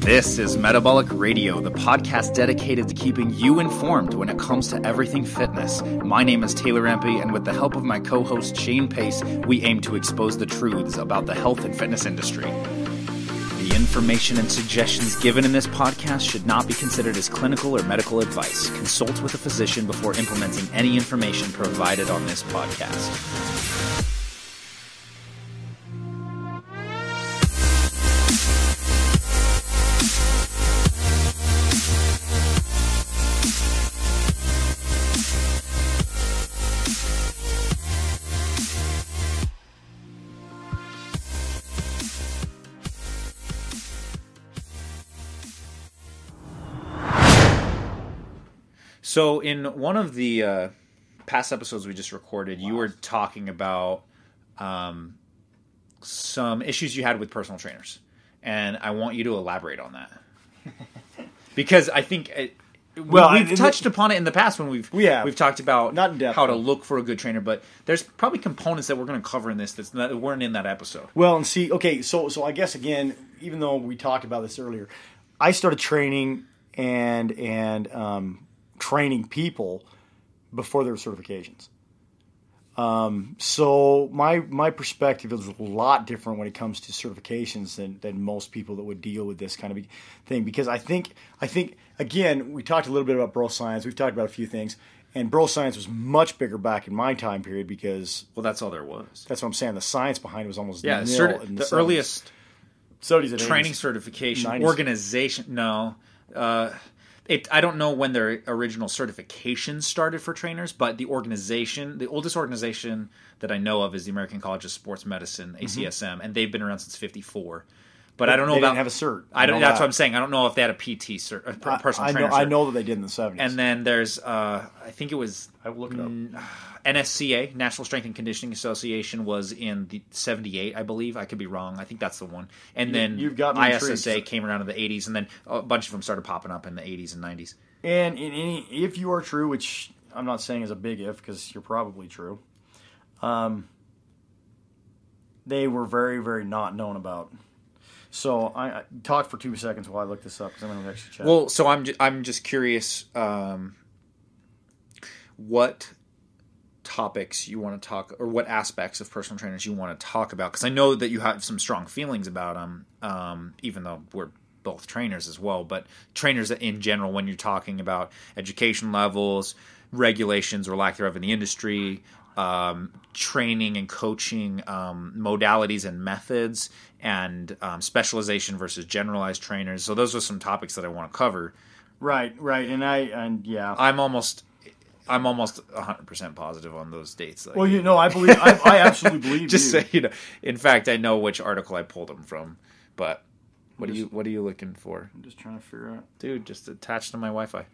This is Metabolic Radio, the podcast dedicated to keeping you informed when it comes to everything fitness. My name is Taylor Empey, and with the help of my co host Shane Pace, we aim to expose the truths about the health and fitness industry. The information and suggestions given in this podcast should not be considered as clinical or medical advice. Consult with a physician before implementing any information provided on this podcast. So, in one of the uh, past episodes we just recorded, you were talking about um, some issues you had with personal trainers, and I want you to elaborate on that because I think it, Well, we've I- touched upon it in the past when we've We have. we've talked about Not in depth, how to look for a good trainer, but there's probably components that we're going to cover in this that's not, that weren't in that episode. Well, and see, okay, so so I guess again, even though we talked about this earlier, I started training and and um, training people before their certifications. Um, so my my perspective is a lot different when it comes to certifications than, than most people that would deal with this kind of thing because I think I think again we talked a little bit about bro science we've talked about a few things and bro science was much bigger back in my time period because Well, that's all there was. that's what I'm saying the science behind it was almost Yeah, nil certi- in the, 70s. earliest 70s and training 80s. certification 90s. organization no uh it, I don't know when their original certification started for trainers, but the organization, the oldest organization that I know of is the American College of Sports Medicine, ACSM, and they've been around since '54. But I don't know. They about didn't have a cert. I don't. That's that. what I'm saying. I don't know if they had a PT cert, a per- I- personal I, know, trainer. I know that they did in the 70s. And then there's, uh, I think it was I will look it up. NSCA, National Strength and Conditioning Association, was in the '78, I believe. I could be wrong. I think that's the one. And then you've got ISSA intrigued. came around in the '80s, and then a bunch of them started popping up in the '80s and '90s. And in any, if you are true, which I'm not saying is a big if because you're probably true, um, they were very, very not known about. So I, I talk for two seconds while I look this up because I'm going to actually check. Well, so I'm ju- I'm just curious, um, what topics you want to talk, or what aspects of personal trainers you want to talk about? Because I know that you have some strong feelings about them, um, even though we're both trainers as well. But trainers in general, when you're talking about education levels, regulations or lack thereof in the industry, um, training and coaching um, modalities and methods, and um, specialization versus generalized trainers. So those are some topics that I want to cover. right, right, and I and yeah. I'm almost, I'm almost 100 percent positive on those dates. Like, well, you know, I believe I, I absolutely believe just you. say you know. In fact, I know which article I pulled them from, but. What are you What are you looking for, I'm just trying to figure out. dude? Just attached to my Wi-Fi.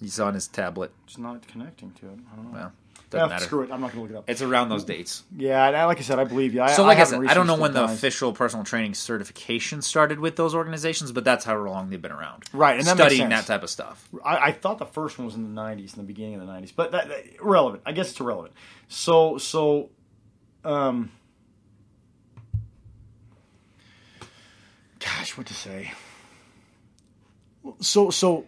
He's on his tablet. It's not connecting to it. I don't know. Well, doesn't Yeah, matter. Screw it. I'm not going to look it up. It's around those dates. Yeah, and I- like I said, I believe you. I, So, like I, haven't said, I don't know researched when the times. official personal training certification started with those organizations, but that's how long they've been around. Right, and that makes studying sense. that type of stuff. I, I thought the first one was in the '90s, in the beginning of the '90s, but that, that irrelevant. I guess it's irrelevant. So, so, um, gosh, what to say? So, so,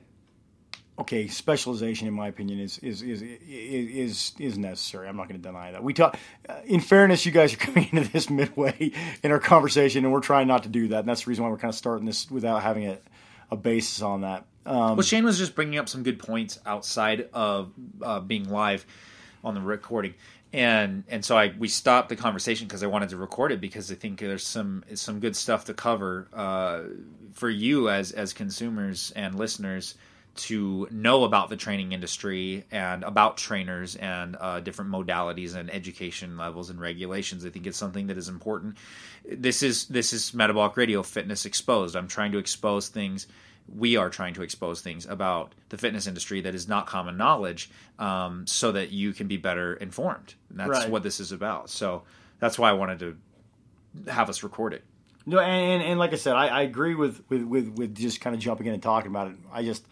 okay, specialization, in my opinion, is is is is is necessary. I'm not going to deny that. We talk. Uh, in fairness, you guys are coming into this midway in our conversation, and we're trying not to do that. And that's the reason why we're kind of starting this without having a, a basis on that. Um, Well, Shane was just bringing up some good points outside of uh, being live on the recording, and and so I we stopped the conversation because I wanted to record it because I think there's some some good stuff to cover uh, for you as as consumers and listeners to know about the training industry and about trainers and uh, different modalities and education levels and regulations. I think it's something that is important. This is this is metabolic radio fitness exposed. I'm trying to expose things we are trying to expose things about the fitness industry that is not common knowledge um, so that you can be better informed. And that's Right. what this is about. So that's why I wanted to have us record it. No, and, and, and like I said, I, I agree with, with, with, with just kind of jumping in and talking about it. I just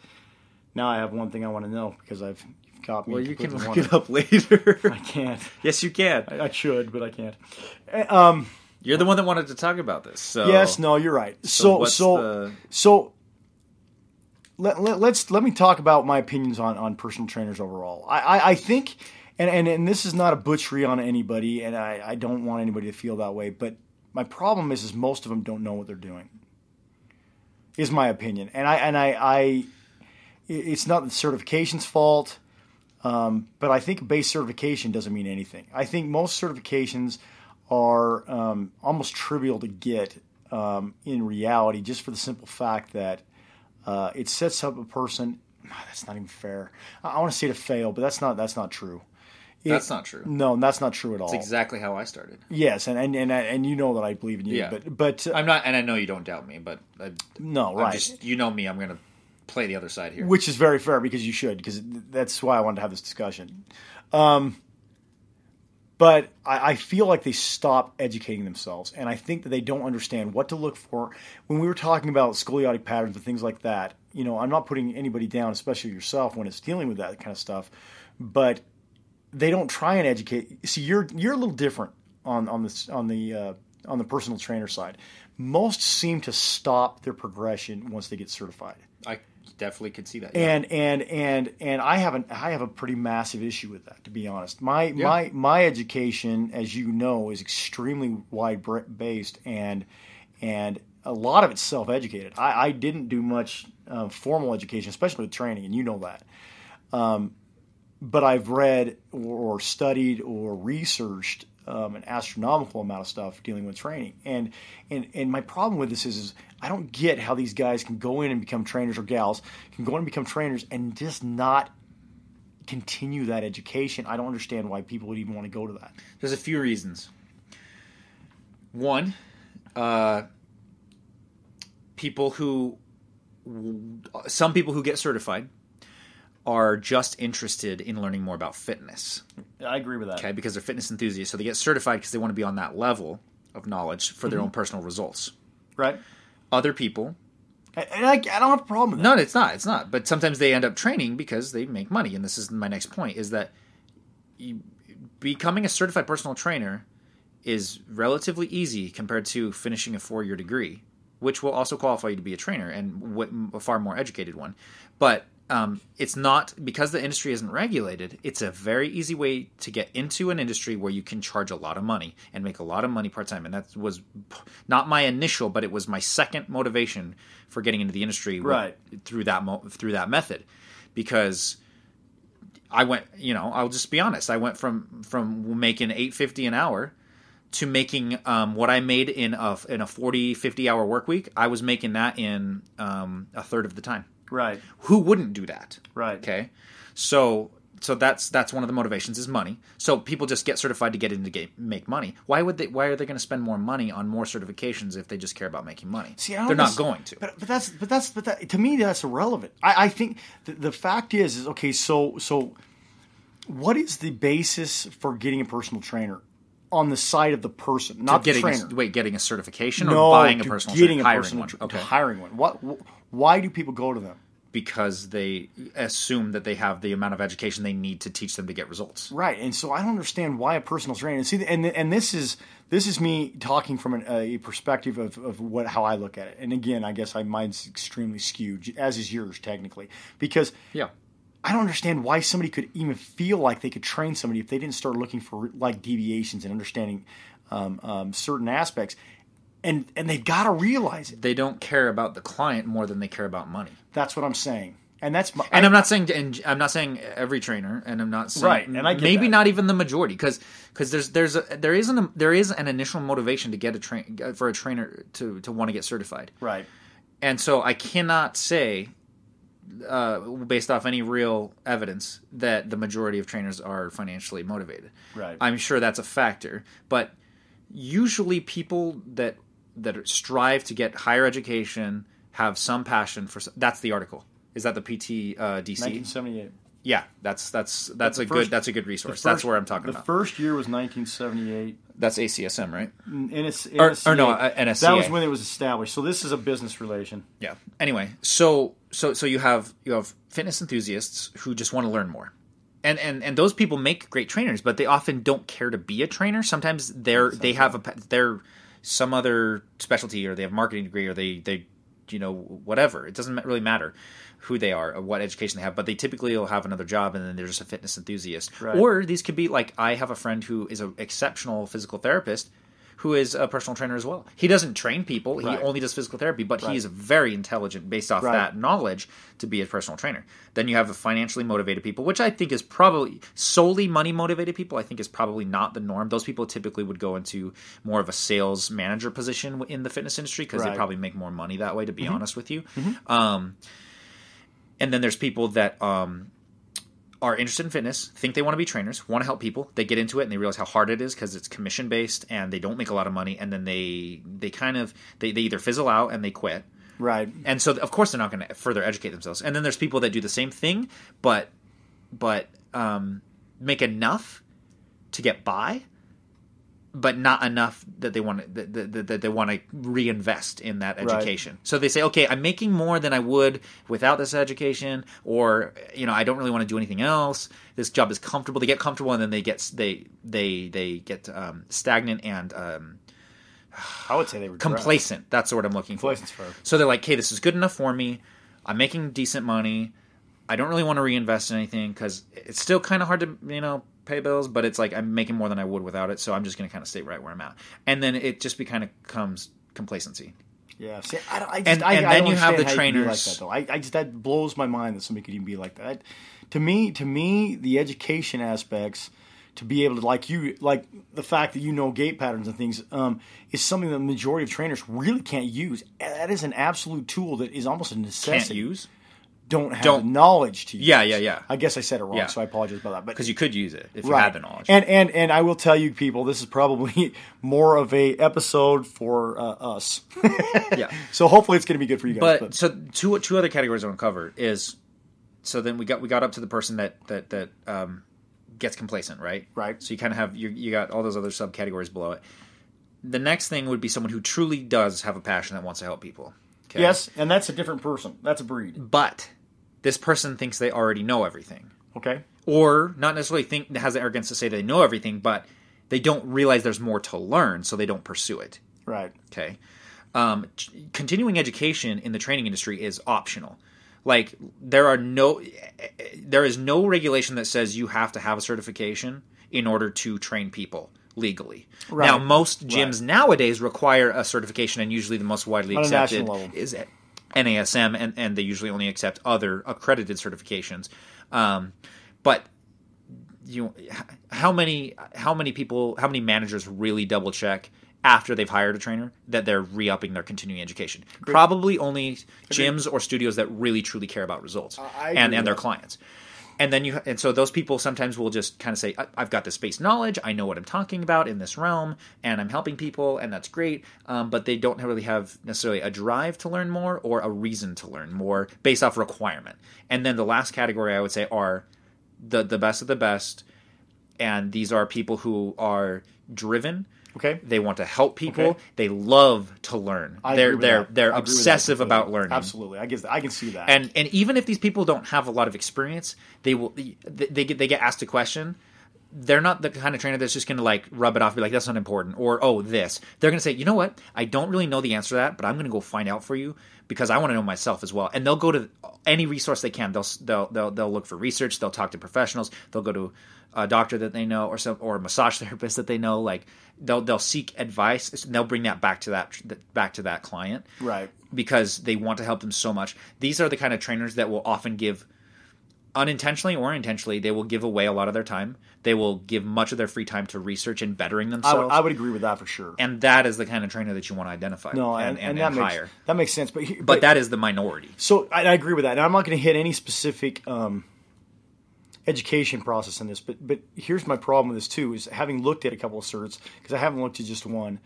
now I have one thing I want to know because I've you've got me. Well, you can look it up later. I can't. yes, you can. I, I should, but I can't. Uh, Um, You're the one that wanted to talk about this. So Yes, no, you're right. So what's so the- so let, let, let's let me talk about my opinions on, on personal trainers overall. I, I, I think and, and and this is not a butchery on anybody and I, I don't want anybody to feel that way, but my problem is is most of them don't know what they're doing. Is my opinion. And I and I, I it's not the certification's fault. Um, but I think base certification doesn't mean anything. I think most certifications are um, almost trivial to get um, in reality, just for the simple fact that uh, it sets up a person. ah, That's not even fair. I, I want to say to fail, but that's not that's not true. It- That's not true. No, that's not true at all. That's exactly how I started. yes, and and, and and you know that I believe in you, Yeah. but but uh, I'm not, and I know you don't doubt me, but I, no, I'm right. just you know me. I'm going to play the other side here. which is very fair because you should because that's why I wanted to have this discussion. Um, but I, I feel like they stop educating themselves, and I think that they don't understand what to look for. When we were talking about scoliotic patterns and things like that, you know, I'm not putting anybody down, especially yourself, when it's dealing with that kind of stuff. But they don't try and educate. See, you're you're a little different on on this on the uh, on the personal trainer side. Most seem to stop their progression once they get certified I definitely could see that. yeah. and and and and I have an I have a pretty massive issue with that, to be honest. My my my education, as you know, is extremely wide based and and a lot of it's self educated. I, I didn't do much uh, formal education, especially with training, and you know that. Um, but I've read or, or studied or researched um, an astronomical amount of stuff dealing with training. And and and my problem with this is, is I don't get how these guys can go in and become trainers or gals can go in and become trainers and just not continue that education. I don't understand why people would even want to go to that. There's a few reasons. One, uh, people who, some people who get certified are just interested in learning more about fitness. I agree with that. Okay, because they're fitness enthusiasts, so they get certified because they want to be on that level of knowledge for their mm-hmm. own personal results. Right. Other people, And I, I don't have a problem with that. no, it's not. It's not. But sometimes they end up training because they make money. And this is my next point: is that you, becoming a certified personal trainer is relatively easy compared to finishing a four-year degree, which will also qualify you to be a trainer and w- a far more educated one. But um, it's not because the industry isn't regulated. It's a very easy way to get into an industry where you can charge a lot of money and make a lot of money part time. And that was not my initial, but it was my second motivation for getting into the industry Right. through that mo- through that method, because I went, you know, I'll just be honest. I went from from making 850 an hour to making um, what I made in a in a 40 50 hour work week. I was making that in um, a third of the time. Right. Who wouldn't do that? Right. Okay. So so that's that's one of the motivations is money. So people just get certified to get into game make money. Why would they why are they going to spend more money on more certifications if they just care about making money? See, I don't They're not going to. But, but that's but that's but that, to me that's irrelevant. I, I think the, the fact is is okay. So so, what is the basis for getting a personal trainer on the side of the person, not the getting trainer? a, wait, getting a certification no, or buying a personal getting trainer, a hiring personal one. Okay. hiring one. What? Wh- Why do people go to them? because they assume that they have the amount of education they need to teach them to get results. Right, and so I don't understand why a personal trainer. And see, and and this is this is me talking from an, a perspective of, of what how I look at it. And again, I guess I mine's extremely skewed, as is yours technically, because Yeah. I don't understand why somebody could even feel like they could train somebody if they didn't start looking for like deviations and understanding um, um, certain aspects. And and they've got to realize it. They don't care about the client more than they care about money. That's what I'm saying. And that's my, And I, I'm not saying and I'm not saying every trainer, and I'm not saying Right, and I maybe that. not even the majority, because there's there's a, there isn't a, there is an initial motivation to get a train for a trainer to to want to get certified, right. and so I cannot say, uh, based off any real evidence, that the majority of trainers are financially motivated. Right. I'm sure that's a factor, but usually people that that strive to get higher education have some passion for. That's the article. Is that the PT uh, DC? 1978. Yeah, that's that's that's the a first- good that's a good resource. first- that's where I'm talking about. the first year was 1978. that's ACSM, right? NS, Or- NSCA. or no, uh, NSCA. That was when it was established. So this is a business relation. Yeah. Anyway, so so so you have you have fitness enthusiasts who just want to learn more. And, and and those people make great trainers, but they often don't care to be a trainer. Sometimes they're they have a they're some other specialty or they have marketing degree or they they you know whatever it doesn't really matter who they are or what education they have but they typically will have another job and then they're just a fitness enthusiast Right. or these could be like i have a friend who is an exceptional physical therapist who is a personal trainer as well. He doesn't train people. Right. he only does physical therapy but Right. he is very intelligent based off Right. that knowledge to be a personal trainer. Then you have the financially motivated people which i think is probably solely money motivated people i think is probably not the norm. Those people typically would go into more of a sales manager position in the fitness industry because they probably make more money that way to be honest with you. Um, and then there's people that um, are interested in fitness, think they want to be trainers, want to help people. They get into it and they realize how hard it is because it's commission based and they don't make a lot of money. And then they they kind of they, they either fizzle out and they quit. Right. And so of course they're not going to further educate themselves. And then there's people that do the same thing, but but um, make enough to get by, but not enough that they want to, that, that, that they want to reinvest in that Right. education. So they say, okay, I'm making more than I would without this education, or you know, I don't really want to do anything else. This job is comfortable. They get comfortable, and then they get they they they get um, stagnant and um, I would say they were complacent. That's the word I'm looking for. Fair. So they're like, okay, this is good enough for me. I'm making decent money. I don't really want to reinvest in anything because it's still kind of hard to, you know, pay bills, but it's like I'm making more than I would without it. So I'm just going to kind of stay right where I'm at. And then it just be kind of comes complacency. Yeah. See, I, don't- I just, And- I, and I then you have the how you can trainers- Like that, though. I, I just that blows my mind that somebody could even be like that. I, to me, to me, the education aspects to be able to like you like the fact that you know gait patterns and things um, is something that the majority of trainers really can't use. That is an absolute tool that is almost a necessity. Can't use Don't have Don't- the knowledge to use. Yeah, yeah, yeah. I guess I said it wrong, Yeah. so I apologize about that. But because you could use it if you Right. had the knowledge. And and and I will tell you, people, this is probably more of a episode for uh, us. yeah. so hopefully, it's going to be good for you guys. But so two two other categories I want to cover is so then we got we got up to the person that that that um, gets complacent, right? Right. So you kind of have you you got all those other subcategories below it. The next thing would be someone who truly does have a passion that wants to help people. Okay? yes, and that's a different person. That's a breed. but this person thinks they already know everything, Okay. or not necessarily think has the arrogance to say they know everything, but they don't realize there's more to learn, so they don't pursue it. Right. Okay. Um, continuing education in the training industry is optional. Like there are no, there is no regulation that says you have to have a certification in order to train people legally. Right. Now, most gyms nowadays require a certification, and usually the most widely accepted is NASM, and, and they usually only accept other accredited certifications. Um, but you how many how many people how many managers really double check after they've hired a trainer that they're re-upping their continuing education? Probably only gyms or studios that really truly care about results I and and their clients and then you and so those people sometimes will just kind of say "I- i've got this base knowledge. I know what i'm talking about in this realm and i'm helping people and that's great. Um, but they don't really have necessarily a drive to learn more or a reason to learn more based off requirement. And then the last category i would say are the the best of the best and these are people who are driven Okay. they want to help people Okay. they love to learn I they're agree with they're that. they're I agree with that obsessive about learning Absolutely. I guess I can see that. and and even if these people don't have a lot of experience they will they, they get they get asked a question they're not the kind of trainer that's just going to like rub it off and be like that's not important or oh this. They're going to say you know what? I don't really know the answer to that but i'm going to go find out for you because i want to know myself as well. And they'll go to any resource they can. They'll they'll they'll, they'll look for research. They'll talk to professionals. They'll go to a doctor that they know or some or a massage therapist that they know. Like they'll they'll seek advice. And they'll bring that back to that back to that client right. because they want to help them so much. These are the kind of trainers that will often give unintentionally or intentionally they will give away a lot of their time. They will give much of their free time to research and bettering I themselves. would, I would agree with that for sure. and that is the kind of trainer that you want to identify no, and, and, and, and, that and makes that makes sense. But he- But that is the minority. So I, I agree with that. And I'm not going to hit any specific um, education process in this, but but here's my problem with this too: is having looked at a couple of certs because I haven't looked at just one.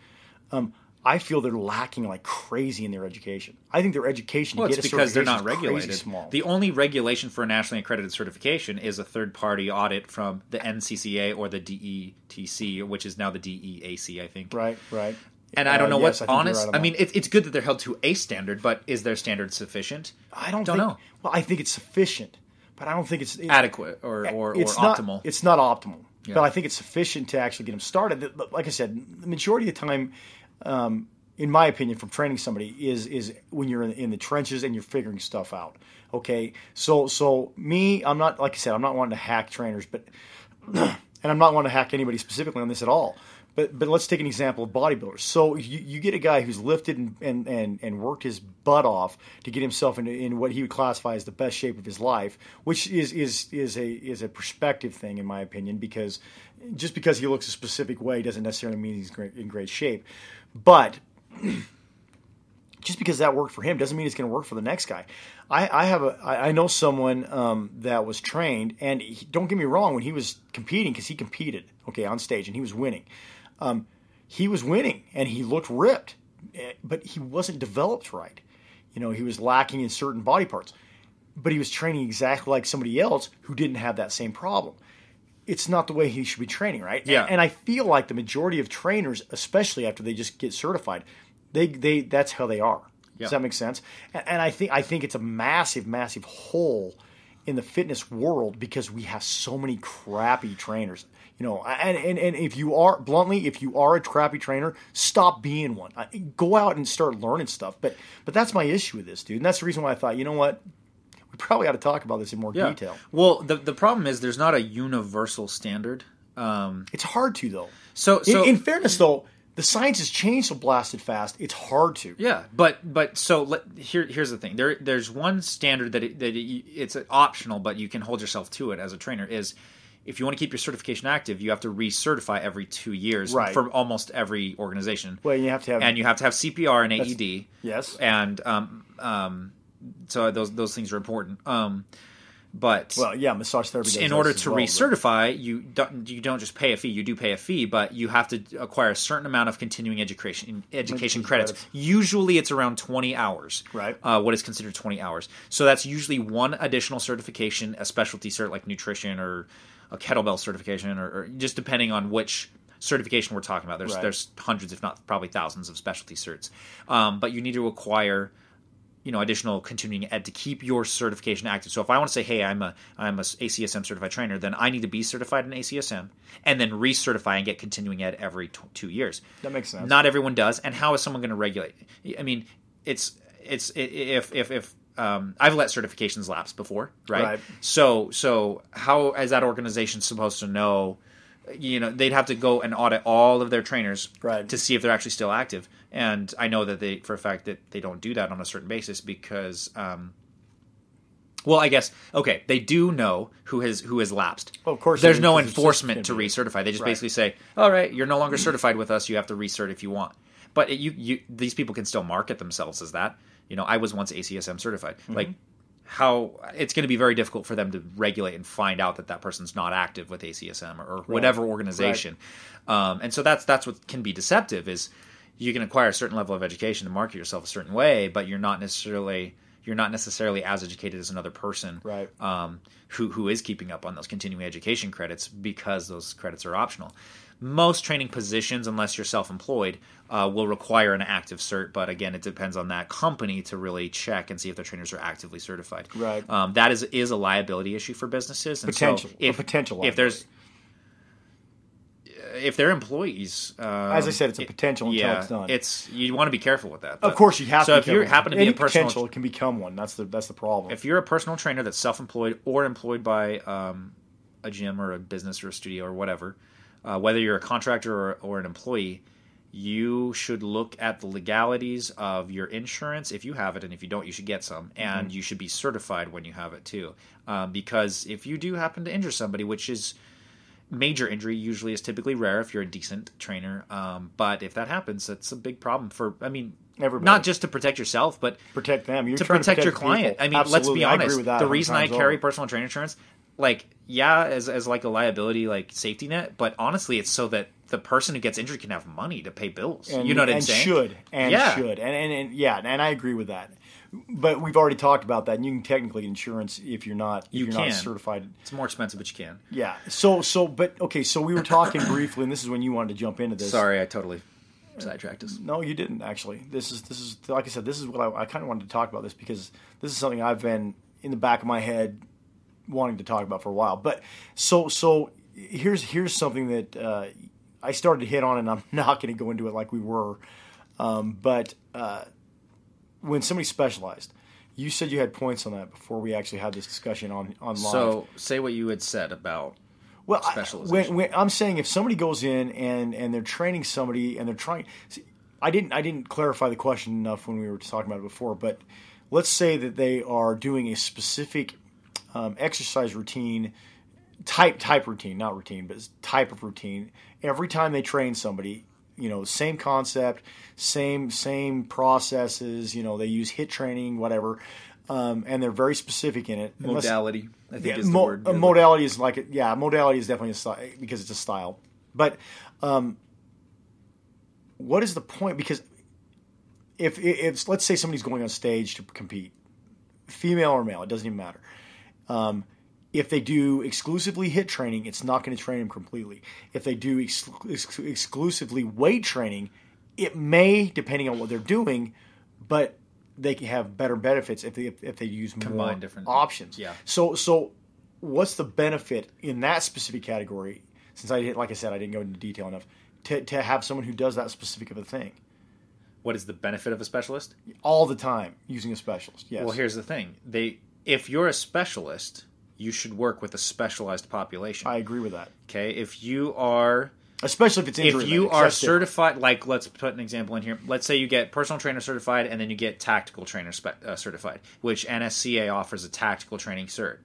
Um, I feel they're lacking like crazy in their education. I think their education Well, to it's because they're not certification is crazy regulated. Small. The only regulation for a nationally accredited certification is a third party audit from the NCCA or the DETC, which is now the DEAC, I think. right, right. And I don't Uh, know yes, what's I honest. right I mean, it, it's good that they're held to a standard, but is their standard sufficient? I don't, don't think, know. Well, I think it's sufficient, but I don't think it's it- Adequate or, or, or not, optimal? It's not optimal, Yeah. but I think it's sufficient to actually get them started. Like I said, the majority of the time, um, in my opinion, from training somebody is is when you're in, in the trenches and you're figuring stuff out. Okay, so so me, I'm not like I said, I'm not wanting to hack trainers, but and I'm not wanting to hack anybody specifically on this at all. But but let's take an example of bodybuilders. So you, you get a guy who's lifted and, and, and, and worked his butt off to get himself into in what he would classify as the best shape of his life, which is is is a is a perspective thing in my opinion, because just because he looks a specific way doesn't necessarily mean he's in great shape. But just because that worked for him doesn't mean it's going to work for the next guy. I, I have a I know someone um, that was trained, and he, don't get me wrong, when he was competing, because he competed okay on stage and he was winning, um, he was winning and he looked ripped, eh, but he wasn't developed right. You know, he was lacking in certain body parts, but he was training exactly like somebody else who didn't have that same problem. It's not the way he should be training, right? Yeah. And, and I feel like the majority of trainers, especially after they just get certified, they they that's how they are. Yeah. Does that make sense? And, and I think I think it's a massive, massive hole in the fitness world because we have so many crappy trainers. You know, and, and, and if you are bluntly, if you are a crappy trainer, stop being one. Go out and start learning stuff. But but that's my issue with this, dude. And that's the reason why I thought, you know what, probably ought to talk about this in more Yeah. detail. Well, the the problem is there's not a universal standard. Um, It's hard to though. so so in, in fairness, though, the science has changed so blasted fast. It's hard to. Yeah, but but so let, here here's the thing. There there's one standard that it, that it, it's optional, but you can hold yourself to it as a trainer. Is if you want to keep your certification active, you have to recertify every two years Right. for almost every organization, Well, you have to have. and you have to have CPR and AED. yes. and um um, so those those things are important. Um, but Well, yeah, massage therapy. in order to well, recertify, you don't you don't just pay a fee. You do pay a fee, but you have to acquire a certain amount of continuing education education Education credits. credits. Usually, it's around twenty hours. Right. Uh, what is considered twenty hours? So that's usually one additional certification, a specialty cert like nutrition or a kettlebell certification, or, or just depending on which certification we're talking about. There's Right. there's hundreds, if not probably thousands, of specialty certs. Um, but you need to acquire you know additional continuing ed to keep your certification active. So if I want to say, hey, I'm a I'm a ACSM certified trainer, then I need to be certified in ACSM and then recertify and get continuing ed every t- two years. That makes sense. Not everyone does, and how is someone going to regulate? I mean, it's it's if if if um, I've let certifications lapse before, right? Right. So so how is that organization supposed to know? You know, they'd have to go and audit all of their trainers Right. to see if they're actually still active. And I know that they, for a fact, that they don't do that on a certain basis because, um, well, I guess okay, they do know who has who has lapsed. Well, of course there's no 'cause it's just enforcement to recertify. They just Right. basically say, "All right, you're no longer certified with us. You have to recert if you want." But it, you, you, these people can still market themselves as that. You know, I was once ACSM certified. Mm-hmm. Like, how it's going to be very difficult for them to regulate and find out that that person's not active with ACSM or, or whatever organization. Um, and so that's that's what can be deceptive is you can acquire a certain level of education to market yourself a certain way, but you're not necessarily you're not necessarily as educated as another person Right. um, who who is keeping up on those continuing education credits because those credits are optional. Most training positions, unless you're self-employed, uh, will require an active cert. But again, it depends on that company to really check and see if their trainers are actively certified. Right. Um, that is is a liability issue for businesses. And Potential. So A if, potential If there's if they're employees, um, As I said, it's a potential until yeah, it's done. It's you want to be careful with that. Of course, you have to So to. if you happen to be Any a personal, potential it can become one. That's the that's the problem. If you're a personal trainer that's self-employed or employed by um, a gym or a business or a studio or whatever, uh, whether you're a contractor or, or an employee, you should look at the legalities of your insurance if you have it, and if you don't, you should get some, and you should be certified when you have it too, um, because if you do happen to injure somebody, which is major injury usually is typically rare if you're a decent trainer um, but if that happens that's a big problem for i mean Everybody. not just to protect yourself but protect them. You're to protect, to your protect client. people. I mean, let's Absolutely. be I agree honest. the reason I carry over. personal trainer insurance, like, yeah, as as like a liability, like safety net, but honestly, it's so that the person who gets injured can have money to pay bills. and, you know what I'm and saying? should and Yeah. should and, and and yeah, and I agree with that. But we've already talked about that. And you can technically get insurance if you're not if You are not certified. It's more expensive, but you can. Yeah. So so but okay. So we were talking briefly, and this is when you wanted to jump into this. Sorry, I totally sidetracked us. No, you didn't actually. This is this is like I said. This is what I, I kind of wanted to talk about this because this is something I've been in the back of my head wanting to talk about for a while. But so so here's here's something that uh, I started to hit on, and I'm not going to go into it like we were. Um, but uh, when somebody specialized, you said you had points on that before we actually had this discussion on on live. So say what you had said about well, I, when, when, I'm saying if somebody goes in and and they're training somebody and they're trying, see, I didn't I didn't clarify the question enough when we were talking about it before, but let's say that they are doing a specific um, exercise routine type type routine, not routine, but type of routine. Every time they train somebody, you know, same concept, same same processes. You know, they use HIIT training, whatever, um, and they're very specific in it. Unless- modality. I think yeah, is the mo- word. modality is like it- yeah, modality is definitely a style because it's a style. But um, what is the point? Because if if let's say somebody's going on stage to compete, female or male, it doesn't even matter. Um, if they do exclusively HIIT training, it's not going to train them completely. If they do ex- ex- exclusively weight training, it may, depending on what they're doing, but they can have better benefits if they if, if they use more different- options. yeah. So so, what's the benefit in that specific category? Since I didn't, like I said, I didn't go into detail enough to to have someone who does that specific of a thing what is the benefit of a specialist? all the time using a specialist. Yes. Well, here's the thing: they, if you're a specialist, you should work with a specialized population. I agree with that, okay, if you are especially if it's injury. if you are different. certified, like let's put an example in here. Let's say you get personal trainer certified, and then you get tactical trainer spe- uh, certified, which NSCA offers a tactical training cert.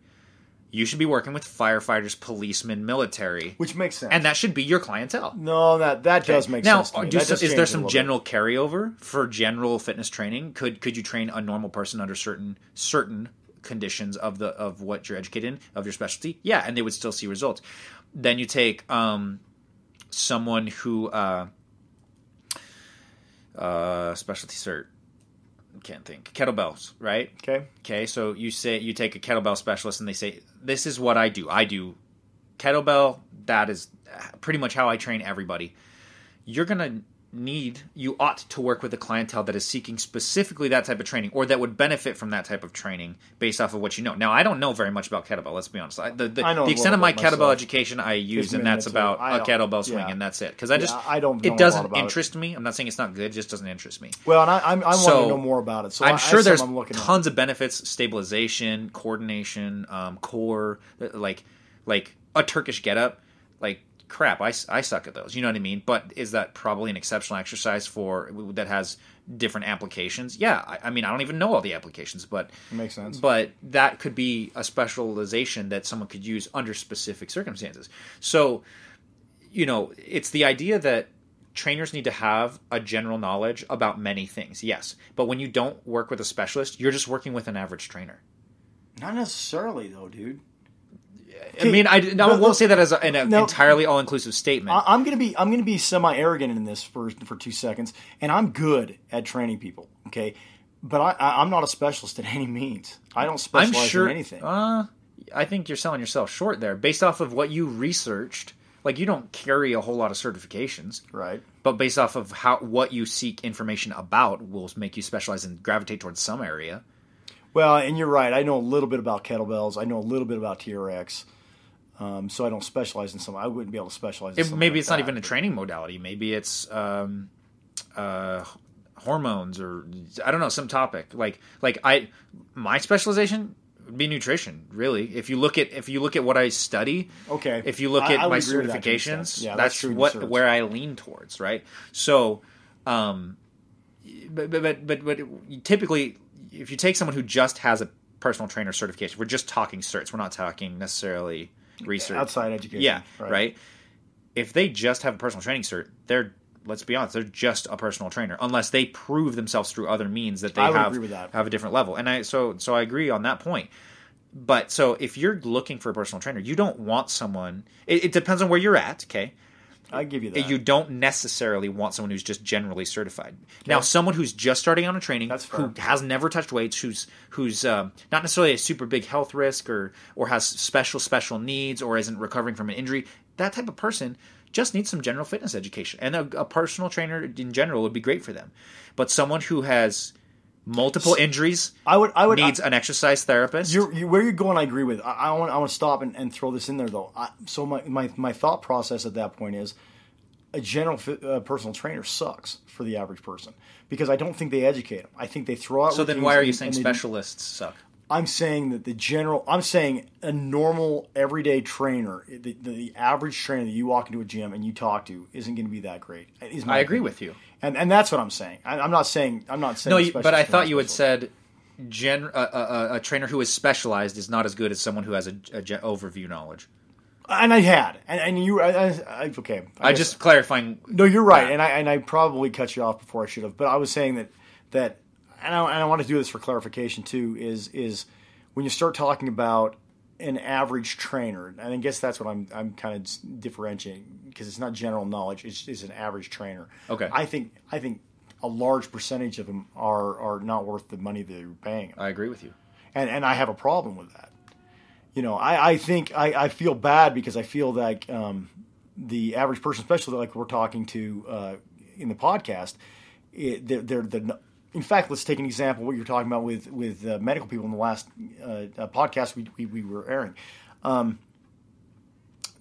You should be working with firefighters, policemen, military, which makes sense. and that should be your clientele. no, that that does make now, sense. now do That is there some little bit. general carryover for general fitness training? Could could you train a normal person under certain certain conditions of the of what you're educated in of your specialty? Yeah, and they would still see results. Then you take um, someone who uh, uh, specialty cert. Can't think kettlebells, right? Okay. Okay, so you say you take a kettlebell specialist and they say, This is what I do. I do kettlebell. That is pretty much how I train everybody. You're going to need, you ought to work with a clientele that is seeking specifically that type of training or that would benefit from that type of training based off of what you know. Now, I don't know very much about kettlebell, let's be honest. I, the the, I know the extent of my kettlebell education I use, and that's about a kettlebell swing, yeah. and that's it. Because I just, I don't know it doesn't about it. interest me. I'm not saying it's not good, it just doesn't interest me. Well, and I, I'm, I want to know more about it. So I'm sure there's I'm looking at. tons of benefits: stabilization, coordination, um, core, like like a Turkish getup. Like crap, I, I suck at those. You know what I mean? But is that probably an exceptional exercise for that has different applications? Yeah, I, I mean I don't even know all the applications, but Makes sense. but that could be a specialization that someone could use under specific circumstances. So, you know, it's the idea that trainers need to have a general knowledge about many things. Yes, but when you don't work with a specialist, you're just working with an average trainer. Not necessarily, though, dude. I mean, I, I no, won't say that as a, an no. entirely all-inclusive statement. I, I'm gonna be I'm gonna be semi arrogant in this for for two seconds, and I'm good at training people. Okay, but I, I I'm not a specialist in any means. I don't I'm specialize sure. in anything. Uh, I think you're selling yourself short there, based off of what you researched. Like you don't carry a whole lot of certifications. right. but based off of how what you seek information about will make you specialize and gravitate towards some area. Well, and you're right. I know a little bit about kettlebells. I know a little bit about TRX. Um, so I don't specialize in something. I wouldn't be able to specialize. in It, maybe like it's not even a training modality. Maybe it's um, uh, hormones or I don't know some topic. Like like I my specialization would be nutrition. Really, if you look at if you look at what I study, Okay. if you look I- at I my with that to an extent. certifications, Yeah, that's that's, true what certs. where I lean towards, right? So, um, but but but but, but typically, if you take someone who just has a personal trainer certification, we're just talking certs. We're not talking necessarily research outside education. yeah, right. If they just have a personal training cert, they're let's be honest, they're just a personal trainer unless they prove themselves through other means that they have that. have a different level. And I so so I agree on that point. But so if you're looking for a personal trainer, you don't want someone. It, it depends on where you're at. Okay, I give you that. you don't necessarily want someone who's just generally certified. Now, someone who's just starting on a training, That's who has never touched weights, who's who's um, not necessarily a super big health risk or or has special special needs or isn't recovering from an injury, that type of person just needs some general fitness education, and a, a personal trainer in general would be great for them. But someone who has multiple injuries I would. I would. needs an exercise therapist. You're, you, where you're going, I agree with. I, I want. I want to stop and, and throw this in there though. I, so my, my my thought process at that point is, a general uh, personal trainer sucks for the average person because I don't think they educate them. I think they throw out. So then, why are you saying specialists suck? I'm saying that the general. I'm saying a normal everyday trainer, the, the, the average trainer that you walk into a gym and you talk to, isn't going to be that great. I agree opinion. with you. and and that's what I'm saying. I, I'm not saying I'm not saying. No, you, but I thought you had said gen, a, a, a trainer who is specialized is not as good as someone who has a, a gen- overview knowledge. and I had, and, and you, I, I, okay. I guess- just clarifying. No, you're right, and I and I probably cut you off before I should have. But I was saying that that, and I, and I want to do this for clarification too. Is is when you start talking about an average trainer, and I guess that's what I'm I'm kind of differentiating because it's not general knowledge. It's, it's an average trainer. Okay. I think I think a large percentage of them are are not worth the money they're paying. them I agree with you. and and I have a problem with that. You know, I, I think I, I feel bad because I feel like um, the average person, especially like we're talking to uh, in the podcast, it, they're, they're the. In fact, let's take an example. What you're talking about with with uh, medical people in the last uh, uh, podcast we, we, we were airing, um,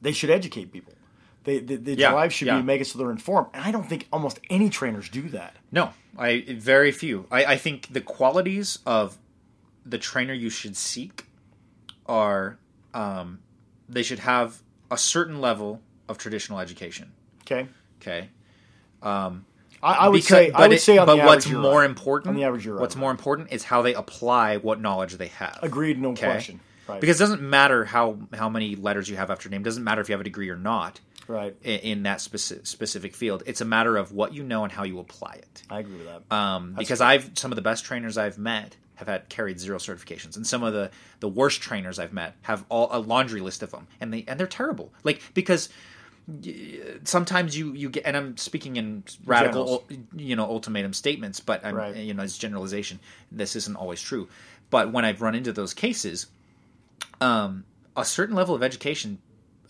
they should educate people. They, the the Yeah, drive should yeah. be to make it so they're informed, and I don't think almost any trainers do that. No, I very few. I, I think the qualities of the trainer you should seek are um, they should have a certain level of traditional education. Okay, Okay, I, I would Because- say I but would it- say on but the what's average, more right. important On the average, you're right. what's more important is how they apply what knowledge they have. Agreed, no Okay. question. Right. Because it doesn't matter how how many letters you have after your name. It doesn't matter if you have a degree or not right, in, in that specific specific field. It's a matter of what you know and how you apply it. I agree with that. Um, because I've some of the best trainers I've met have had carried zero certifications, and some of the the worst trainers I've met have all a laundry list of them, and they and they're terrible. Like because sometimes you you get, and I'm speaking in radical, you know, ultimatum statements, but I'm Right. you know, it's generalization. This isn't always true, but when I've run into those cases, um, a certain level of education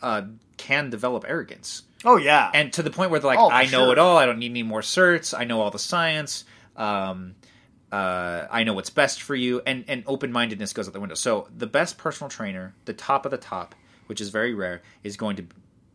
uh, can develop arrogance oh yeah, and to the point where they're like, Oh, I know sure. it all. I don't need any more certs. I know all the science. Um, uh, I know what's best for you. And and open mindedness goes out the window. So the best personal trainer, the top of the top, which is very rare, is going to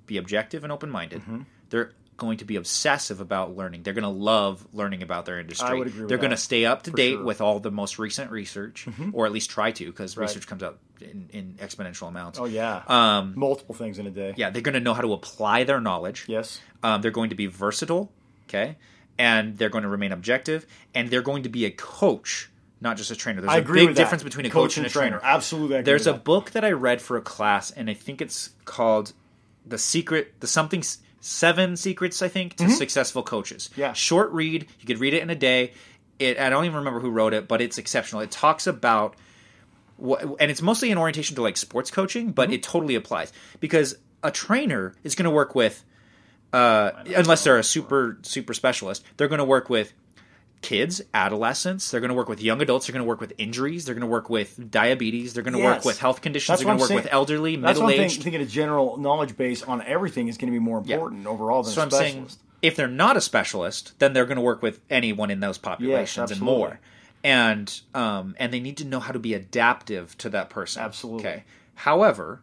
be objective and open minded. Mm-hmm. They're going to be obsessive about learning. They're going to love learning about their industry. I would agree with They're going to stay up to date sure. Mm-hmm. with all the most recent research, or at least try to, because Right. research comes out in, in exponential amounts. oh yeah, Um, multiple things in a day. yeah, they're going to know how to apply their knowledge. Yes. Um, they're going to be versatile, okay, and they're going to remain objective, and they're going to be a coach, not just a trainer. There's I a agree big difference between a coach, and a trainer. Absolutely, I agree There's a that. book that I read for a class, and I think it's called "The Secret," the something seven secrets, I think, to successful coaches. Mm-hmm. Yeah. short read. You could read it in a day. It, I don't even remember who wrote it, but it's exceptional. It talks about what, and it's mostly an orientation to like sports coaching, Mm-hmm. but it totally applies because a trainer is going to work with, uh, unless they're a super super specialist, they're going to work with kids, adolescents. They're going to work with young adults. They're going to work with injuries. They're going to work with diabetes. They're going to work with health conditions. That's they're going to work I'm with elderly, middle what I'm aged. thinking, a general knowledge base on everything is going to be more important overall than So a I'm saying specialist. if they're not a specialist, then they're going to work with anyone in those populations and more. And um, and they need to know how to be adaptive to that person. Absolutely. Okay. However,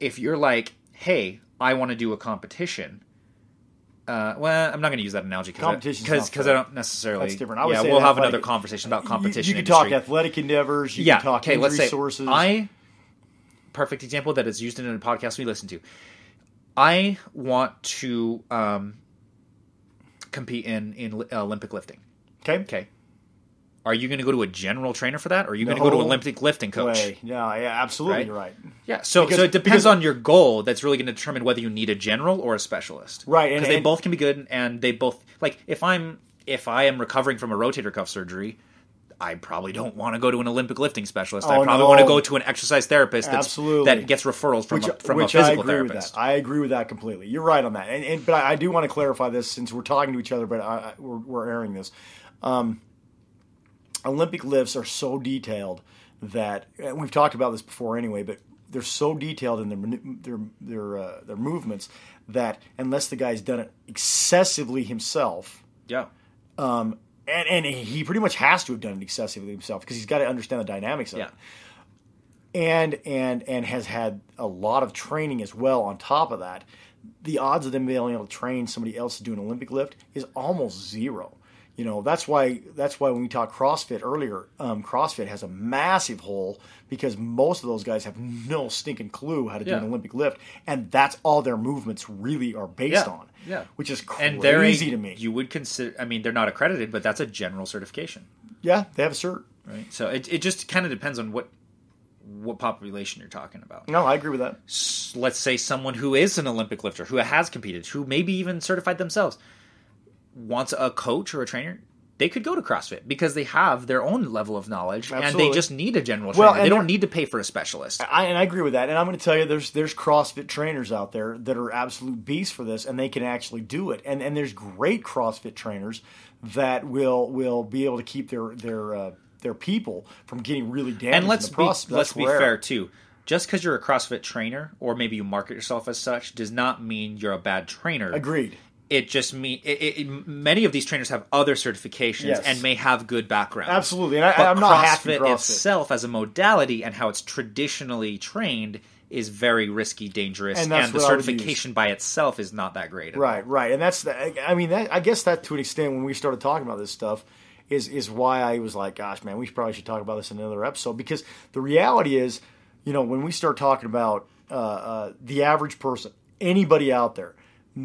if you're like, hey, I want to do a competition. Uh, well, I'm not going to use that analogy because because. I don't necessarily. That's different. I would yeah, we'll have athletic- another conversation about competition. You, can industry. talk athletic endeavors. You yeah. can talk okay. Let's say sources. I perfect example that is used in a podcast we listen to. I want to um, compete in in uh, Olympic lifting. okay. Okay. Are you going to go to a general trainer for that, or are you going to go to an Olympic lifting coach? Way. Yeah, yeah, absolutely. Right? You're right. Yeah. So Because- so it depends because- on your goal. That's really going to determine whether you need a general or a specialist. Right, Because they both can be good, and they both like if I'm if I am recovering from a rotator cuff surgery. I probably don't want to go to an Olympic lifting specialist. I Oh, probably no. want to go to an exercise therapist that's, Absolutely. that gets referrals from which, a, from which a physical I agree therapist. with that. I agree with that completely. You're right on that. And, and but I, I do want to clarify this since we're talking to each other, but I, I, we're, we're airing this. Um, Olympic lifts are so detailed that and we've talked about this before anyway, but they're so detailed in their their their uh, their movements that unless the guy's done it excessively himself, Yeah. um, and and he pretty much has to have done it excessively himself because he's got to understand the dynamics of Yeah. it and and and has had a lot of training as well on top of that the odds of them being able to train somebody else to do an Olympic lift is almost zero. You know that's why that's why when we talked CrossFit earlier, um, CrossFit has a massive hole because most of those guys have no stinking clue how to do Yeah. an Olympic lift, and that's all their movements really are based Yeah. on. Yeah. which is crazy and they're a, to me. You would consider. I mean, they're not accredited, but that's a general certification, yeah, they have a cert. right? So it it just kind of depends on what what population you're talking about. No, I agree with that. Let's say someone who is an Olympic lifter, who has competed, who maybe even certified themselves, wants a coach or a trainer. They could go to CrossFit because they have their own level of knowledge, and they just need a general Well, they don't need to pay for a specialist. I, and I agree with that. And I'm going to tell you, there's there's CrossFit trainers out there that are absolute beasts for this, and they can actually do it. And and there's great CrossFit trainers that will will be able to keep their their uh, their people from getting really damaged. and let's be let's That's be rare. fair too. Just because you're a CrossFit trainer, or maybe you market yourself as such, does not mean you're a bad trainer. Agreed. It just mean it, it, many of these trainers have other certifications Yes. and may have good backgrounds. Absolutely. And I, But I'm not CrossFit CrossFit. itself as a modality and how it's traditionally trained is very risky, dangerous, And and, the what I would certification by itself is not that great. Right, right, and that's the, I mean, that, I guess that to an extent when we started talking about this stuff is is why I was like, gosh, man, we probably should talk about this in another episode because the reality is, you know, when we start talking about uh, uh, the average person, anybody out there,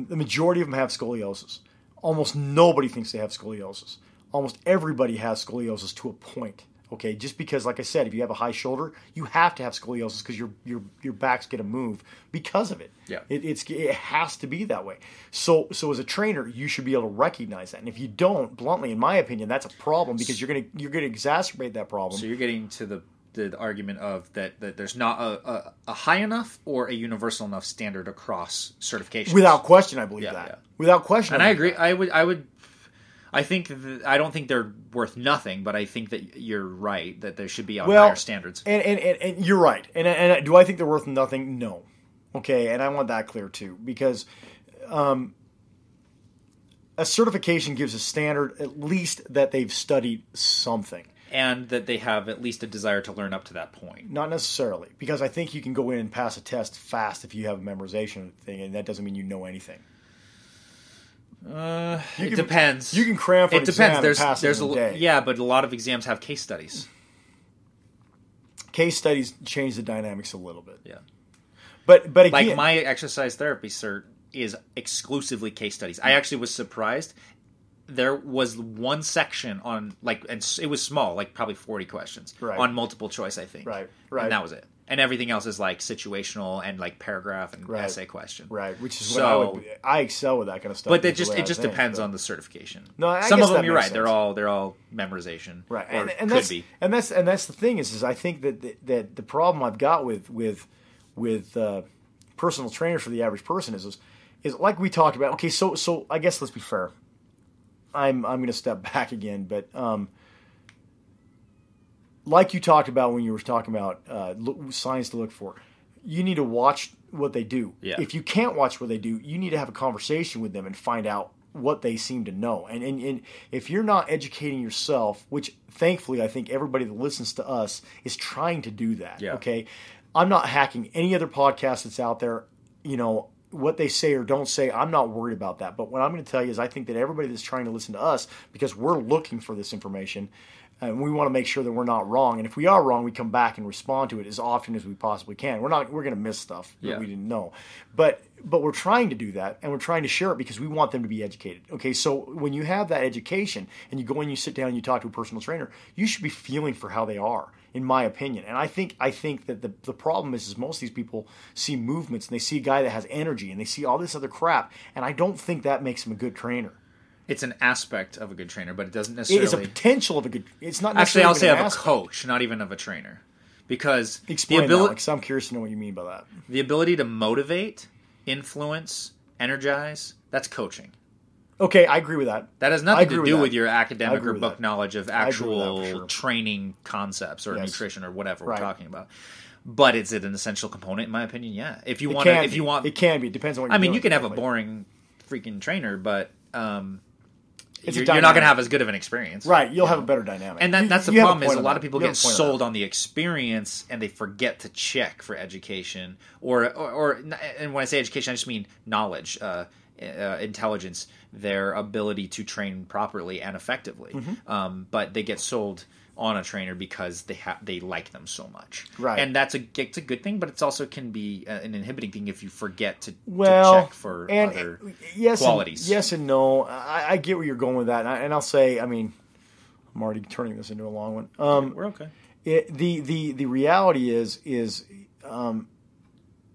the majority of them have scoliosis. Almost nobody thinks they have scoliosis. Almost everybody has scoliosis to a point. Okay, just because, like I said, if you have a high shoulder, you have to have scoliosis because your your your back's going to move because of it. Yeah. It, it's it has to be that way. So so as a trainer, you should be able to recognize that. And if you don't, bluntly, in my opinion, that's a problem because you're gonna you're gonna exacerbate that problem. So you're getting to the the argument of that, that there's not a, a, a high enough or a universal enough standard across certifications. Without question, I believe Yeah, that. yeah. Without question, and I believe agree. I would. I would. I think. th- I don't think they're worth nothing, but I think that you're right that there should be Well, higher standards. And, and, and, and you're right. And, and do I think they're worth nothing? No. Okay, and I want that clear too because um, a certification gives a standard at least that they've studied something. And that they have at least a desire to learn up to that point. Not necessarily, because I think you can go in and pass a test fast if you have a memorization thing, and that doesn't mean you know anything. Uh, You it can- depends. you can cram for it an depends. There's it there's a day. yeah, but a lot of exams have case studies. Case studies change the dynamics a little bit, Yeah, but but again, like my exercise therapy cert is exclusively case studies. I actually was surprised. There was one section on like, and it was small, like probably forty questions Right. on multiple choice, I think. Right, right. and that was it. And everything else is like situational and like paragraph and Right. essay question. right, which is So- what I would. I excel with that kind of stuff. But it the just it I just think, depends but- on the certification. No, I some guess of them you're right. They're all they're all memorization, right Or and, and could that's be. and that's and that's the thing is is i think that that, that the problem i've got with with with uh, personal trainers for the average person is, is is like we talked about okay so so i guess let's be fair i'm i'm going to step back again but um like you talked about when you were talking about uh, signs to look for you need to watch what they do Yeah. if you can't watch what they do you need to have a conversation with them and find out what they seem to know and, and, and if you're not educating yourself which thankfully i think everybody that listens to us is trying to do that Yeah. okay i'm not hacking any other podcast that's out there you know what they say or don't say i'm not worried about that. But what i'm going to tell you is i think that everybody that's trying to listen to us because we're looking for this information and we want to make sure that we're not wrong and if we are wrong we come back and respond to it as often as we possibly can. We're not we're going to miss stuff that Yeah. we didn't know. But but we're trying to do that and we're trying to share it because we want them to be educated okay? So when you have that education and you go and you sit down and you talk to a personal trainer you should be feeling for how they are in my opinion. And i think i think that the, the problem is is most of these people see movements and they see a guy that has energy and they see all this other crap and i don't think that makes him a good trainer It's an aspect of a good trainer, but it doesn't it necessarily. is a potential of a good it's not Actually, I'll say of an a coach, not even of a trainer, because explain the that ability i'm curious to know what you mean by that the ability to motivate, influence, energize. That's coaching. okay i agree with that That has nothing to do that. with your academic or book that. knowledge of I agree with that actual sure. training concepts or Yes. nutrition or whatever Right. we're talking about. But is it an essential component? In my opinion, yeah. If you want, to, if be. you want, it can be it depends on what I mean, doing, you can have a boring freaking trainer, but um, It's a you're, you're not going to have as good of an experience, right. You'll have a better dynamic, And that, that's the you problem is a lot of people get have a point on sold on the experience and they forget to check for education or or, or and when I say education, I just mean knowledge, uh, uh, intelligence, their ability to train properly and effectively. Mm-hmm. Um, but they get sold on a trainer because they have they like them so much, Right. And that's a it's a good thing, but it's also can be uh, an inhibiting thing if you forget to, well, to check for and other yes, qualities. And, yes and no. I, I get where you're going with that, and, I, and I'll say, I mean, I'm already turning this into a long one. Um, We're okay. it, the the the reality is is um,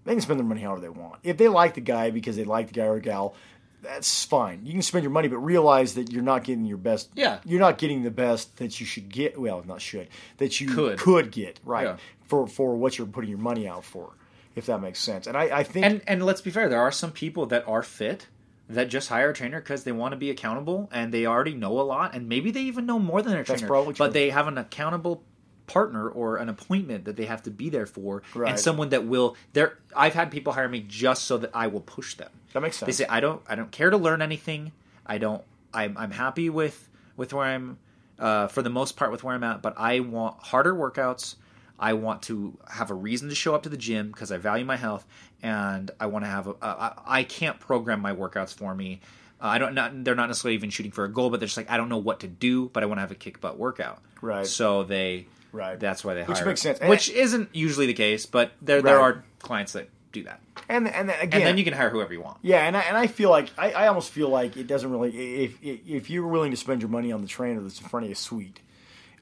they can spend their money however they want. If they like the guy because they like the guy or gal, that's fine. You can spend your money, but realize that you're not getting your best. Yeah. you're not getting the best that you should get. Well, not should that you Could. could get right Yeah. for for what you're putting your money out for. If that makes sense, and I, I think And and let's be fair, there are some people that are fit that just hire a trainer because they want to be accountable and they already know a lot and maybe they even know more than their That's trainer. probably true. But they have an accountable partner or an appointment that they have to be there for Right. and someone that will there I've had people hire me just so that I will push them. that makes sense. They say I don't I don't care to learn anything. I don't I'm I'm happy with with where I'm uh, for the most part with where I'm at, but I want harder workouts. I want to have a reason to show up to the gym because I value my health, and I want to have a. a I, I can't program my workouts for me. Uh, I don't. Not, they're not necessarily even shooting for a goal, but they're just like I don't know what to do, but I want to have a kick butt workout. Right. So they. Right. That's why they hire. Which hire. makes sense. Which isn't usually the case, but there there Right. are clients that do that, and and again, and then you can hire whoever you want. Yeah, and I, and I feel like I, I almost feel like it doesn't really if if if you're willing to spend your money on the trainer that's in front of you, sweet.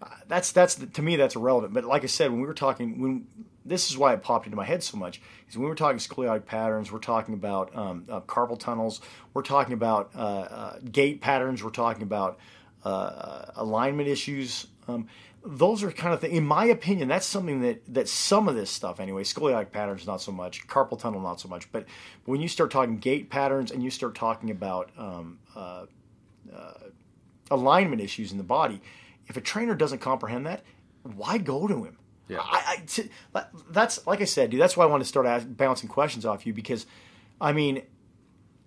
Uh, that's that's to me that's irrelevant. But like I said, when we were talking, when this is why it popped into my head so much is when we were talking scoliotic patterns, we're talking about um, uh, carpal tunnels, we're talking about uh, uh, gait patterns, we're talking about uh, uh, alignment issues. Um, those are kind of things. In my opinion, that's something that that some of this stuff anyway. Scoliotic patterns, not so much. Carpal tunnel, not so much. But when you start talking gait patterns and you start talking about um, uh, uh, alignment issues in the body, if a trainer doesn't comprehend that, why go to him? Yeah. I, I, t- that's like I said, dude. That's why I want to start ask, bouncing questions off you because, I mean,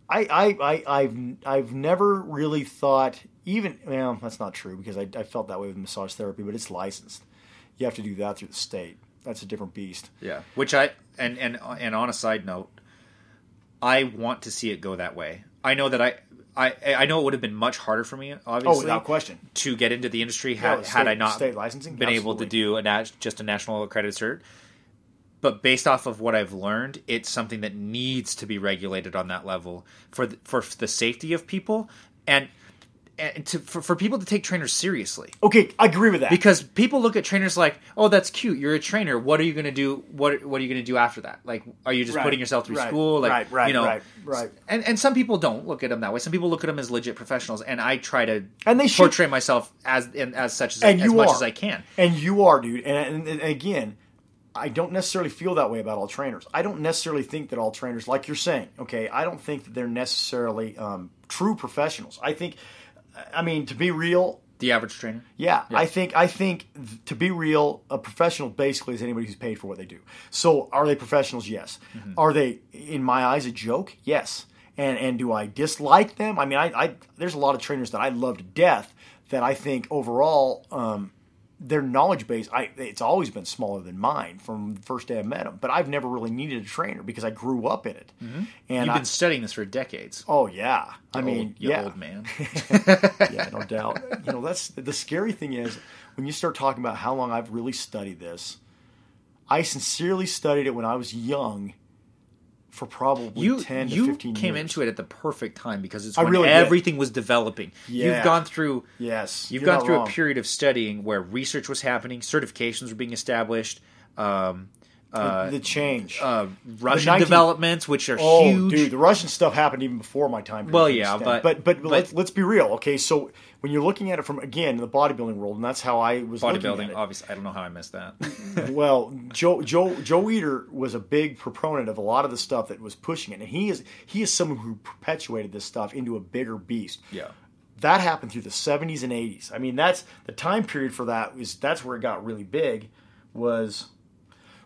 I, I, I, I've, I've never really thought even. Well, that's not true because I, I felt that way with massage therapy, but it's licensed. You have to do that through the state. That's a different beast. Yeah, which I and and and on a side note, I want to see it go that way. I know that I I I know it would have been much harder for me, obviously, Oh, without question. to get into the industry Yeah, had had I not state licensing? been able to do a nat- just a national accredited cert. But based off of what I've learned, it's something that needs to be regulated on that level for the, for the safety of people and to, for, for people to take trainers seriously Okay, I agree with that. because people look at trainers like, "Oh, that's cute. You're a trainer. What are you going to do? What What are you going to do after that? Like, are you just Right, putting yourself through right, school? Like, right, right, you know, right, right. And and some people don't look at them that way. Some people look at them as legit professionals, and I try to And they should- portray myself as and as such as, And as you much are. as I can. And you are, dude. And, and, and again, I don't necessarily feel that way about all trainers. I don't necessarily think that all trainers, like you're saying, okay, I don't think that they're necessarily um, true professionals. I think, I mean, to be real, The average trainer. yeah, I think I think th- to be real, a professional basically is anybody who's paid for what they do. So, are they professionals? Yes. Are they, in my eyes, a joke? Yes. And and do I dislike them? I mean, I, I there's a lot of trainers that I love to death that I think overall um, their knowledge base I it's always been smaller than mine from the first day I met them. But I've never really needed a trainer because I grew up in it. Mm-hmm. And You've I, been studying this for decades. oh yeah, I mean old, you yeah, old man. yeah, no doubt. You know, that's the scary thing is when you start talking about how long I've really studied this. I sincerely studied it when I was young, for probably you ten to you fifteen came years. into it at the perfect time because it's I when really did. everything was developing. Yeah. You've gone through Yes, You've gone through wrong. a period of studying where research was happening, certifications were being established, um, uh, the change. uh, Russian 19 developments, which are oh, huge. dude, the Russian stuff happened even before my time. Well, yeah, but- but but, but- let's, let's be real. Okay, so when you're looking at it from again the bodybuilding world, and that's how I was looking Bodybuilding, at it. obviously, I don't know how I missed that. well, Joe Joe Joe Weider was a big proponent of a lot of the stuff that was pushing it, and he is he is someone who perpetuated this stuff into a bigger beast. yeah, That happened through the 70s and 80s. I mean, that's the time period for that was that's where it got really big was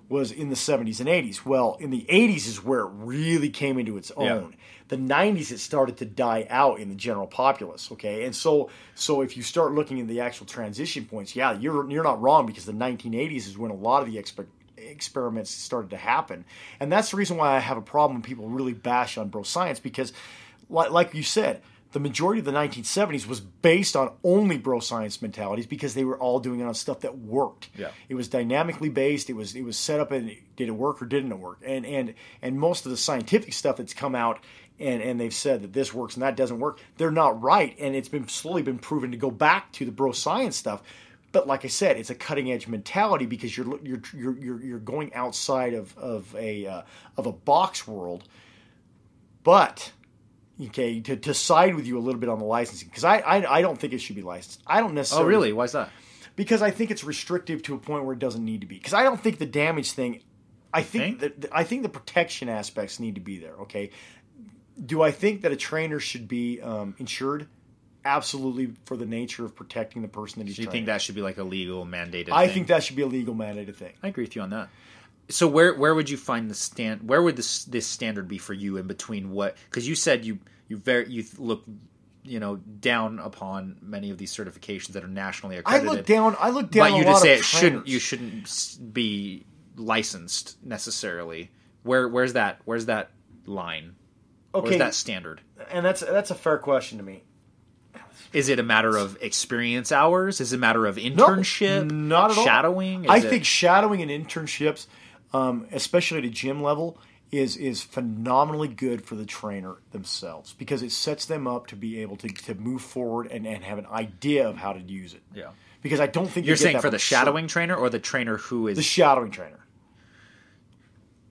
was in the 70s and 80s. Well, in the 80s is where it really came into its own. Yeah. The 90s it started to die out in the general populace, okay? And so so if you start looking at the actual transition points, yeah, you're you're not wrong because the 1980s is when a lot of the expe- experiments started to happen. And that's the reason why I have a problem when people really bash on bro science because like, like you said, the majority of the 1970s was based on only bro science mentalities because they were all doing it on stuff that worked. Yeah. It was dynamically based. It was it was set up and did it work or didn't it work? And and and most of the scientific stuff that's come out and and they've said that this works and that doesn't work. They're not right, and it's been slowly been proven to go back to the bro science stuff. But like I said, it's a cutting edge mentality because you're you're you're you're, you're going outside of of a uh, of a box world. But okay, to, to side with you a little bit on the licensing because I, I I don't think it should be licensed. I don't necessarily. Oh, necessarily. really? Why's that? Because I think it's restrictive to a point where it doesn't need to be. Because I don't think the damage thing. I think Think? that I think the protection aspects need to be there. Okay. Do I think that a trainer should be um, insured? Absolutely, for the nature of protecting the person that he's Do you training. think that should be like a legal mandated? Thing? I thing? think that should be a legal mandated thing. I agree with you on that. So where where would you find the stand? Where would this this standard be for you in between what? Because you said you you very you look you know down upon many of these certifications that are nationally accredited. I look down. I look down. but you just say it shouldn't you shouldn't be licensed necessarily. Where where's that where's that line? Okay, Where's that standard? and that's that's a fair question to me. Is it a matter of experience hours? Is it a matter of No, internship? not at all. Shadowing? I Is it- think shadowing and internships, um, especially at a gym level, is is phenomenally good for the trainer themselves because it sets them up to be able to, to move forward and, and have an idea of how to use it. Yeah. Because I don't think You're saying for the shadowing trainer or the trainer who is the shadowing trainer,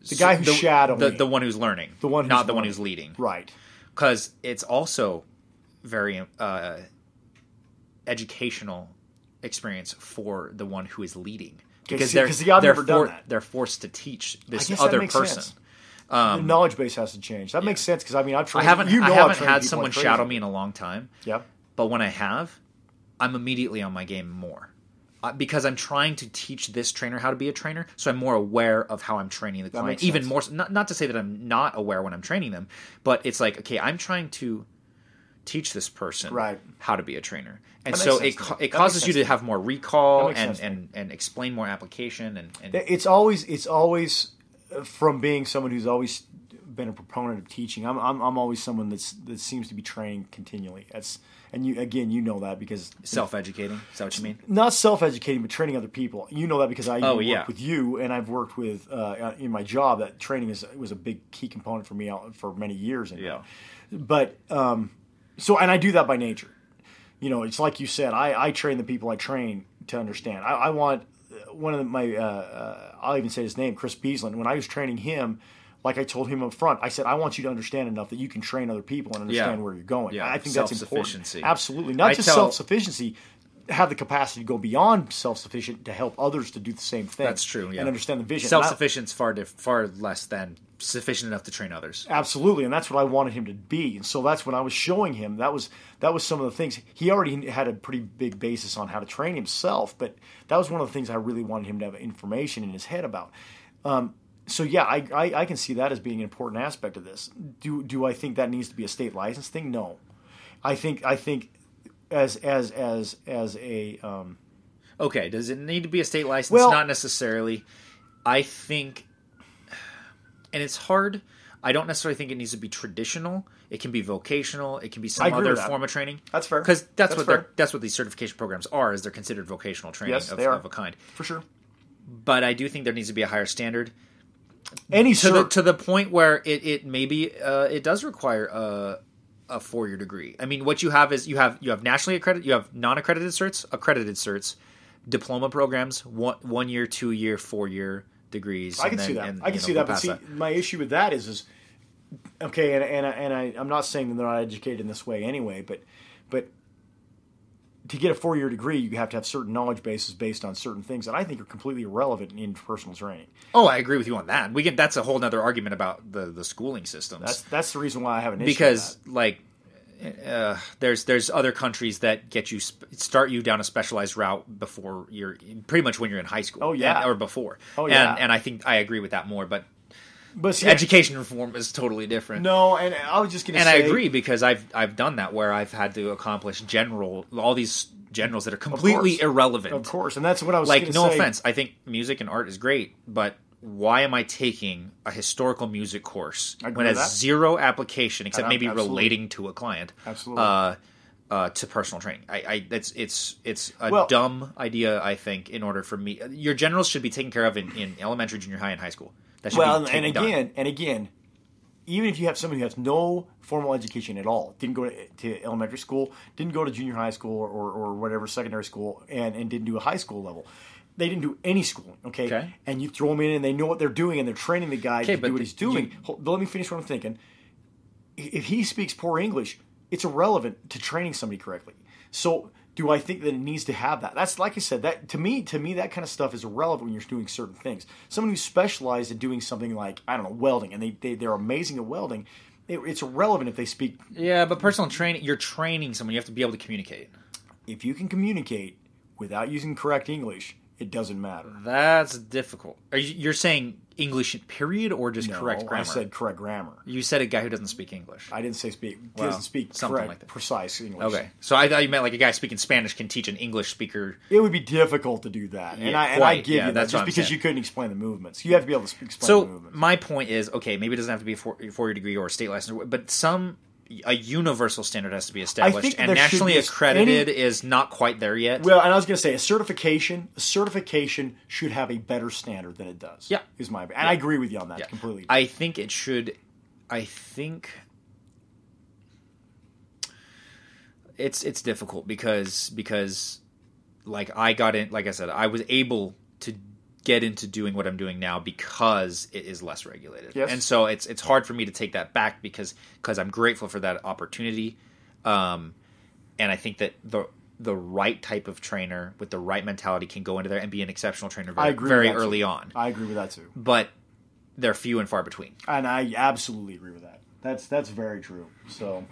the guy who's the, shadowing, the, the one who's learning, The one who's not the one who's leading, right? because it's also very uh, educational experience for the one who is leading because see, they're 'cause see, I've they're that. they're forced to teach this other person. sense. the knowledge base has to change. That makes sense because I mean I've I trained. haven't you know I haven't had someone like shadow me in a long time, Yeah, but when I have, I'm immediately on my game more. Uh, because I'm trying to teach this trainer how to be a trainer, so I'm more aware of how I'm training the client. Even more, not not to say that I'm not aware when I'm training them, but it's like, okay, I'm trying to teach this person Right. how to be a trainer, and so it ca- it causes you to have more recall and, sense and and explain more application and, and it's always it's always uh, from being someone who's always been a proponent of teaching. I'm I'm, I'm always someone that's that seems to be training continually. That's and you again you know that because self educating. Is that what you mean? not self educating but training other people. You know that because I Oh, work yeah. with you and I've worked with uh, in my job that training is was a big key component for me out for many years. And Yeah. but um, so and I do that by nature. You know, it's like you said. I, I train the people I train to understand. I, I want uh, one of my. Uh, uh, I'll even say his name, Chris Beasland. When I was training him, like I told him up front, I said I want you to understand enough that you can train other people and understand Yeah. where you're going. Yeah. I think that's important. Self-sufficiency. Absolutely, not I just tell- self sufficiency. Have the capacity to go beyond self sufficient to help others to do the same thing. That's true. Yeah, and understand the vision. Self And I- sufficient is far diff- far less than sufficient enough to train others. Absolutely, and that's what I wanted him to be. And so that's when I was showing him that was that was some of the things he already had a pretty big basis on how to train himself, but that was one of the things I really wanted him to have information in his head about. Um, so yeah, I, I I can see that as being an important aspect of this. Do do I think that needs to be a state license thing? No, I think I think as as as as a um, Okay, does it need to be a state license? Well- Not necessarily. I think, and it's hard. I don't necessarily think it needs to be traditional. It can be vocational. It can be some other form of training. That's fair. because that's, That's what fair. that's what these certification programs are. Is they're considered vocational training Yes, of, they are. of a kind. for sure But I do think there needs to be a higher standard any to the to the point where it it maybe uh, it does require a a four year degree. I mean, what you have is you have you have nationally accredited, you have non accredited certs, accredited certs, diploma programs, one one year, two year, four year degrees. I can see that. and, I can know, see that. But see, my issue with that is, is okay, and and I- and I, I'm not saying that they're not educated in this way anyway, but but to get a four year degree, you have to have certain knowledge bases based on certain things that I think are completely irrelevant in personal training. Oh, I agree with you on that. We can. That's a whole other argument about the the schooling systems. That's that's the reason why I have an issue. because like uh, there's there's other countries that get you sp- start you down a specialized route before you're pretty much when you're in high school. Oh, yeah. and- or before. Oh, yeah. and, and I think I agree with that more. But But see, education reform is totally different. no, and I was just going to say and say, I agree because I've I've done that where I've had to accomplish general all these generals that are completely course. irrelevant. Of course, and that's what I was like no say. offense, I think music and art is great, but why am I taking a historical music course when it has zero application except maybe absolutely. relating to a client? Absolutely. Uh, uh, to personal training, I, I it's it's it's a Well- dumb idea. I think in order for me, your generals should be taken care of in, in elementary, junior high, and high school. That should Well, be and, again, and again, even if you have someone who has no formal education at all, didn't go to, to elementary school, didn't go to junior high school or, or whatever secondary school, and, and didn't do a high school level. They didn't do any schooling, okay? Okay. And you throw them in, and they know what they're doing, and they're training the guy Okay, to do what the- he's doing. Hold- let me finish what I'm thinking. If he speaks poor English, it's irrelevant to training somebody correctly. So, do I think that it needs to have that? That's like I said. That to me, to me, that kind of stuff is irrelevant when you're doing certain things. Someone who's specialized in doing something like I don't know welding, and they, they they're amazing at welding. It, it's irrelevant if they speak. yeah, but personal training, you're training someone. You have to be able to communicate. If you can communicate without using correct English, it doesn't matter. That's difficult. Are you, you're saying English period or just No, correct grammar? I said correct grammar. you said a guy who doesn't speak English. I didn't say speak. Well, doesn't speak something correct, like that. precise English. Okay, so I thought you meant like a guy speaking Spanish can teach an English speaker. It would be difficult to do that, and I and I give Yeah, you that that's just because saying. you couldn't explain the movements. You have to be able to speak, explain the So my point is, okay, maybe it doesn't have to be a four, four-year degree or a state license, but some a universal standard has to be established, and nationally accredited any- is not quite there yet. Well, and I was going to say a certification. A certification should have a better standard than it does. Yeah. is my and I agree with you on that Yeah. completely. I think it should. I think it's it's difficult because because like I got in like I said I was able get into doing what I'm doing now because it is less regulated. Yes. And so it's it's hard for me to take that back because because I'm grateful for that opportunity. Um and I think that the the right type of trainer with the right mentality can go into there and be an exceptional trainer I very, agree very early too. on. I agree with that too, But they're few and far between. and I absolutely agree with that. That's that's very true. So,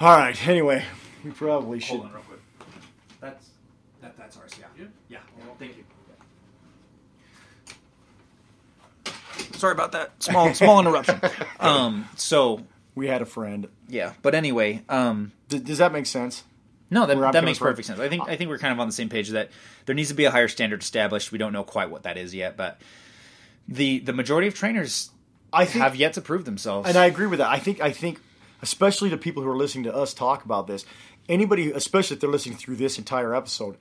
all right. Anyway, we probably should. real quick. That's that, that's ours. Yeah. Yeah. Thank you. Sorry about that. Small small interruption. Um. So We had a friend. yeah. But anyway. Um. D- does that make sense? No, that, that makes perfect sense. I think I think we're kind of on the same page that there needs to be a higher standard established. We don't know quite what that is yet, but the the majority of trainers I think have yet to prove themselves. And I agree with that. I think I think especially to people who are listening to us talk about this, anybody, especially if they're listening through this entire episode,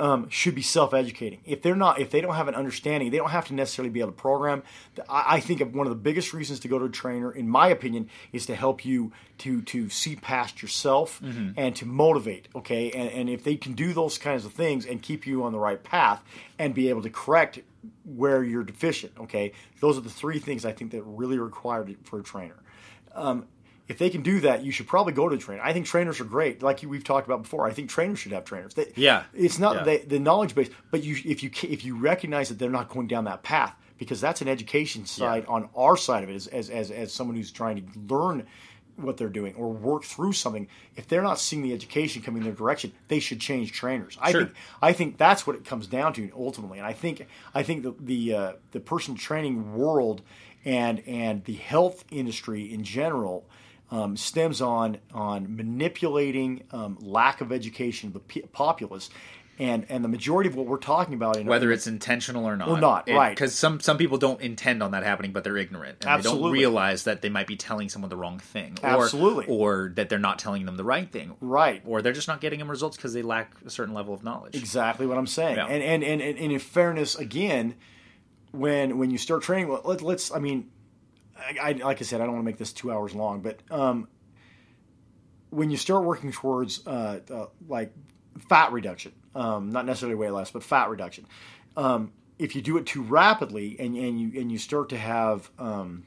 um, should be self-educating. If they're not, if they don't have an understanding, they don't have to necessarily be able to program. I, I think of one of the biggest reasons to go to a trainer, in my opinion, is to help you to to see past yourself and to motivate. Okay, and, and if they can do those kinds of things and keep you on the right path and be able to correct where you're deficient. Okay, those are the three things I think that really required for a trainer if they can do that, you should probably go to a trainer. I think trainers are great, like we've talked about before. I think trainers should have trainers. They, Yeah. it's not Yeah. they, the knowledge base, but you if you if you recognize that they're not going down that path, because that's an education side on our side of it, as, as as as someone who's trying to learn what they're doing or work through something. If they're not seeing the education coming in their direction, they should change trainers. I Sure. think I think that's what it comes down to ultimately. And I think I think the the uh, the personal training world and and the health industry in general um, stems on on manipulating um, lack of education of the p- populace. And, and the majority of what we're talking about in whether it's intentional or not, Or not, right. Because some some people don't intend on that happening, but they're ignorant and they don't realize that they might be telling someone the wrong thing, or, Absolutely. or that they're not telling them the right thing, right or they're just not getting them results because they lack a certain level of knowledge. exactly what I'm saying. Yeah. And, and and and in fairness, again, when when you start training, let, let's. I mean, I, I like I said, I don't want to make this two hours long, but um, when you start working towards uh, uh, like fat reduction, um, not necessarily weight loss, but fat reduction. Um, if you do it too rapidly and, and you and you start to have um,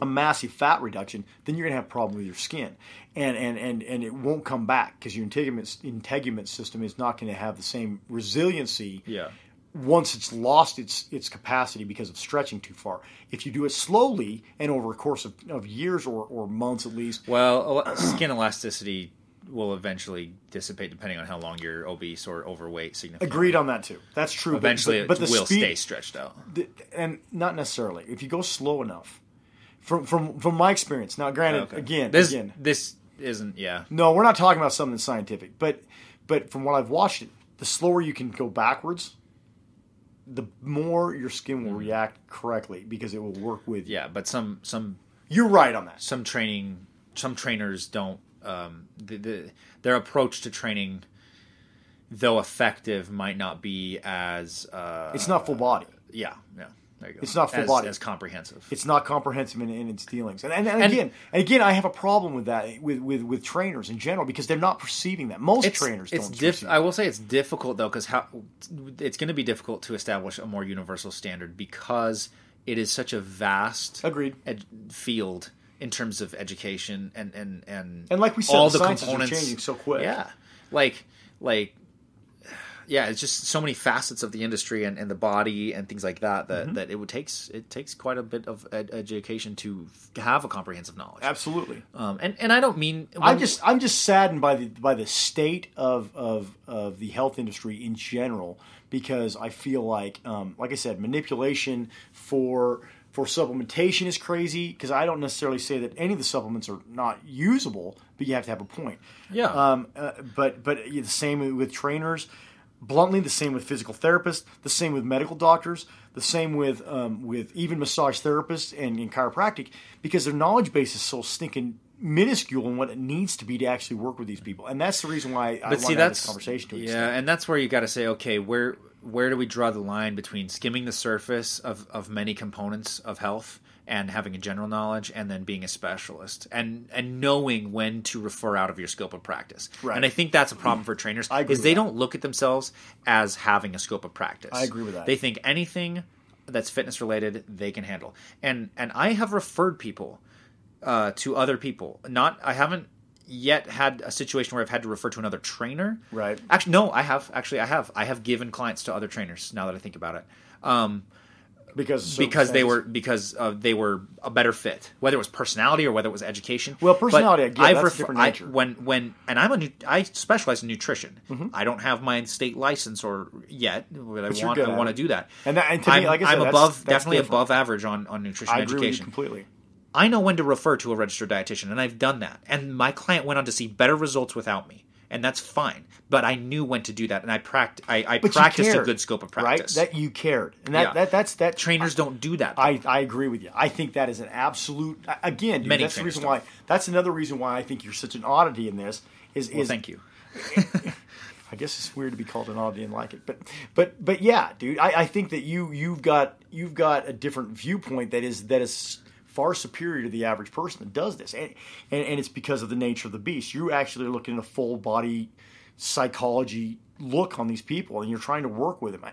a massive fat reduction, then you're to have a problem with your skin, and and and, and it won't come back because your integument integument system is not going to have the same resiliency Yeah. Once it's lost its its capacity because of stretching too far. If you do it slowly and over a course of, of years or, or months at least, Well, skin elasticity will eventually dissipate depending on how long you're obese or overweight. Significantly. agreed on that too. That's true. Eventually, but, but it the will speed, stay stretched out. the- and not necessarily. If you go slow enough, from from from my experience. Now, granted, Okay. again, this again, this isn't. Yeah, no, we're not talking about something scientific, but but from what I've watched, it, the slower you can go backwards, the more your skin will react correctly because it will work with you. yeah. But some some You're right on that. some training some trainers don't um, the, the, their approach to training though effective might not be as uh, It's not full body. yeah yeah go It's not full as, body. as comprehensive It's not comprehensive in, in its dealings, and, and, and And- again, and again, I have a problem with that with, with, with trainers in general because they're not perceiving that. Most it's, trainers it's don't. diff- I will say it's difficult though because how it's going to be difficult to establish a more universal standard because it is such a vast Agreed. ed- field in terms of education and and and And like we said, all the the sciences are changing so quick. Yeah, like like yeah, it's just so many facets of the industry and, and the body and things like that Mm-hmm. that, that it would takes it takes quite a bit of ed- education to have a comprehensive knowledge. Absolutely. Um, and and I don't mean I'm just I'm just saddened by the by the state of of, of the health industry in general because I feel like um, like I said manipulation for for supplementation is crazy because I don't necessarily say that any of the supplements are not usable, but you have to have a point. Yeah. Um, uh, but but the same with trainers. Bluntly, the same with physical therapists, the same with medical doctors, the same with um, with even massage therapists and, and chiropractic, because their knowledge base is so stinking minuscule in what it needs to be to actually work with these people, and that's the reason why I but see that's conversation. To yeah, extent. and that's where you got to say okay, where where do we draw the line between skimming the surface of of many components of health and having a general knowledge and then being a specialist and and knowing when to refer out of your scope of practice. Right. And I think that's a problem for trainers is they that. don't look at themselves as having a scope of practice. I agree with that. They think anything that's fitness related they can handle. And and I have referred people uh, to other people. Not I haven't yet had a situation where I've had to refer to another trainer. Right. Actually, no, I have. Actually, I have. I have given clients to other trainers. Now that I think about it, um, because because they were because uh, they were a better fit, whether it was personality or whether it was education. Well, personality, But I get, I've that's a refer- different I- nature. when when and I'm a nu- I specialize in nutrition. Mm-hmm. I don't have my state license or yet, but I want I want to do that. And that- and to I'm, like I said, I'm that's- above that's definitely different. above average on on nutrition I and agree with you education. completely. I know when to refer to a registered dietitian, and I've done that. And my client went on to see better results without me, and that's fine. But I knew when to do that, and I pract- I, I practiced a good scope of practice. right? That you cared, and that, Yeah. that that's that Trainers don't do that. I, I agree with you. I think that is an absolute again. Dude, Many that's the reason why. That's another reason why I think you're such an oddity in this. Is well, is thank you. I guess it's weird to be called an oddity and like it, but but but yeah, dude. I, I think that you you've got you've got a different viewpoint that is that is far superior to the average person that does this, and and, and it's because of the nature of the beast. You actually are looking at a full body psychology look on these people, and you're trying to work with them.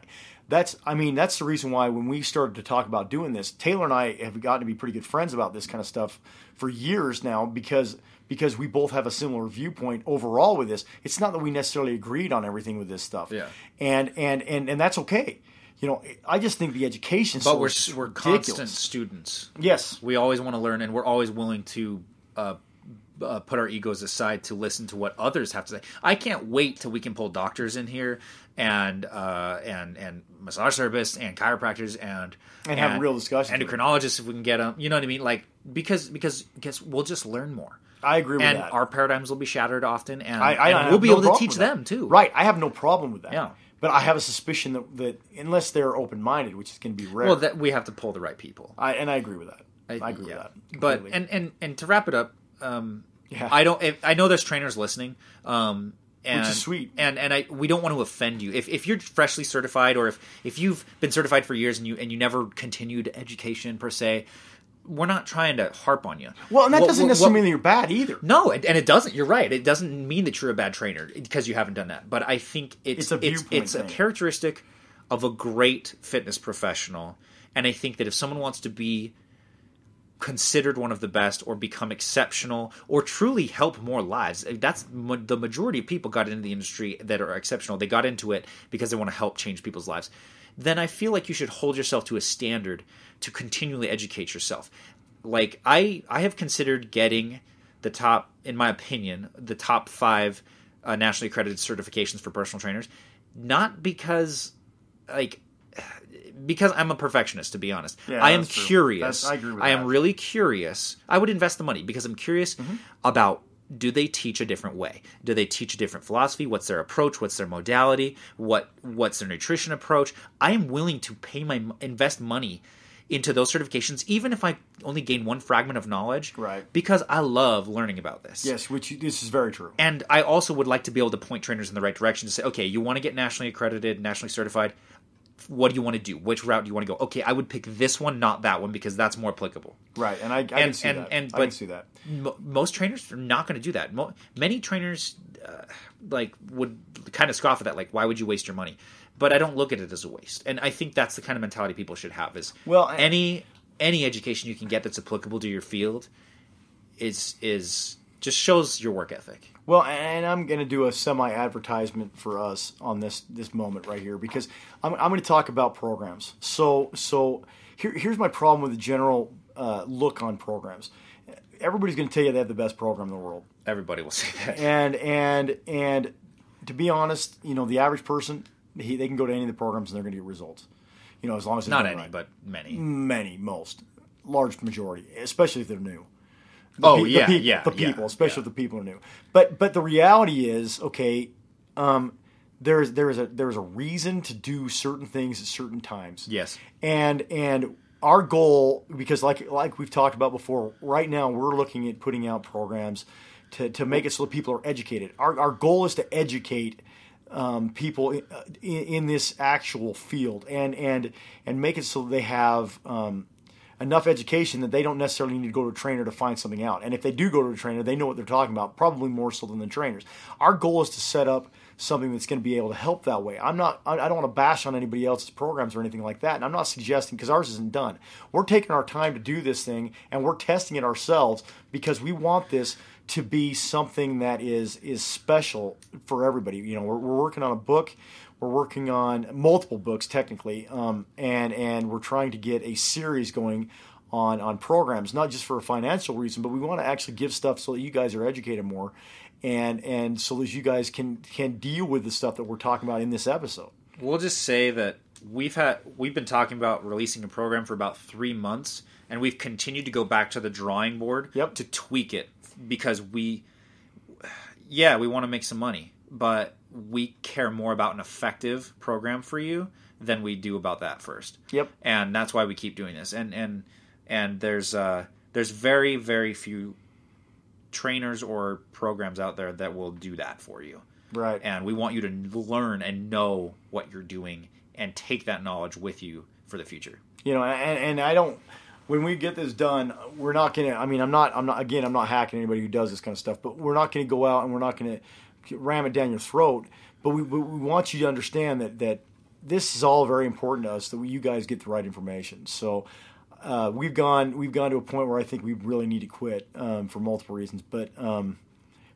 That's I mean that's the reason why when we started to talk about doing this, Taylor and I have gotten to be pretty good friends about this kind of stuff for years now because because we both have a similar viewpoint overall with this. It's not that we necessarily agreed on everything with this stuff. Yeah. And and and and that's okay. You know, I just think the education But so we're we're ridiculous. constant students. Yes. We always want to learn, and we're always willing to uh, uh, put our egos aside to listen to what others have to say. I can't wait till we can pull doctors in here and uh, and and massage therapists and chiropractors and And have real discussions. endocrinologists if we can get them. You know what I mean? Like because because guess we'll just learn more. I agree with and that. our paradigms will be shattered often, and, I, I and have we'll be no able to teach that. them too. Right. I have no problem with that. Yeah. But I have a suspicion that, that unless they're open minded, which is going to be rare. Well, that we have to pull the right people. I, and I agree with that. I, agree yeah. with that. But and and and to wrap it up, um, Yeah. I don't. If, I know there's trainers listening, um, and, Which is sweet. And and I we don't want to offend you. If if you're freshly certified, or if if you've been certified for years and you and you never continued education per se, we're not trying to harp on you. well, and that What- doesn't what- necessarily what- mean that you're bad either. no, and and it doesn't. You're right. It doesn't mean that you're a bad trainer because you haven't done that. But I think it's It's a it's, it's a characteristic of a great fitness professional, and I think that if someone wants to be considered one of the best or become exceptional or truly help more lives eh, that's ma- the majority of people got into the industry that are exceptional they got into it because they want to help change people's lives then I feel like you should hold yourself to a standard to continually educate yourself. Like I I have considered getting the top, in my opinion, the top five uh, nationally accredited certifications for personal trainers, not because like because I'm a perfectionist, to be honest. Yeah, I am curious. I agree with I am that. Mm-hmm. really curious. I would invest the money because I'm curious about do they teach a different way? Do they teach a different philosophy? What's their approach? What's their modality? What what's their nutrition approach? I am willing to pay my invest money into those certifications even if I only gain one fragment of knowledge Right. because I love learning about this. Yes, which this is very true. And I also would like to be able to point trainers in the right direction to say, okay, you want to get nationally accredited, nationally certified. What do you want to do? Which route do you want to go? Okay, I would pick this one, not that one, because that's more applicable. Right, and I, I can And- see and- that. and- I can see that. Mo- most trainers are not going to do that. Mo- many trainers, uh, like, would kind of scoff at that. Like, why would you waste your money? But I don't look at it as a waste, and I think that's the kind of mentality people should have. Is Well, I- any any education you can get that's applicable to your field is is just shows your work ethic. Well, and I'm going to do a semi advertisement for us on this this moment right here because I'm, I'm going to talk about programs. So so here, here's my problem with the general uh, look on programs. Everybody's going to tell you they have the best program in the world, Everybody will say that. and and and to be honest, you know the average person he, they can go to any of the programs and they're going to get results. You know, as long as they're Not any, right. but many. many, most, large majority, especially if they're new. Oh pe- yeah, the, peop- yeah, the yeah, people, especially yeah. if the people are new. But but the reality is, okay, um, there's there's a there's a reason to do certain things at certain times. Yes. and and our goal, because like like we've talked about before, right now we're looking at putting out programs to to make it so that people are educated. Our our goal is to educate. Um, people in, in, in this actual field and and and make it so they have um, enough education that they don't necessarily need to go to a trainer to find something out. And if they do go to a trainer, they know what they're talking about, probably more so than the trainers. Our goal is to set up something that's going to be able to help that way. I'm not, I don't want to bash on anybody else's programs or anything like that. And I'm not suggesting because ours isn't done. We're taking our time to do this thing and we're testing it ourselves because we want this to be something that is is special for everybody. You know, we're, we're working on a book. We're working on multiple books technically, um, and and we're trying to get a series going on on programs, not just for a financial reason, but we want to actually give stuff so that you guys are educated more, and and so that you guys can can deal with the stuff that we're talking about in this episode. We'll just say that we've had we've been talking about releasing a program for about three months, and we've continued to go back to the drawing board Yep. to tweak it because we, yeah, we want to make some money, but we care more about an effective program for you than we do about that first. Yep. and that's why we keep doing this. And and and there's uh there's very very few trainers or programs out there that will do that for you Right. and we want you to learn and know what you're doing and take that knowledge with you for the future. you know and, and i don't when we get this done we're not gonna i mean i'm not i'm not again i'm not hacking anybody who does this kind of stuff but we're not gonna go out and we're not gonna ram it down your throat but we, we we want you to understand that that this is all very important to us that you guys get the right information. So uh, we've gone we've gone to a point where I think we really need to quit um, for multiple reasons, but um,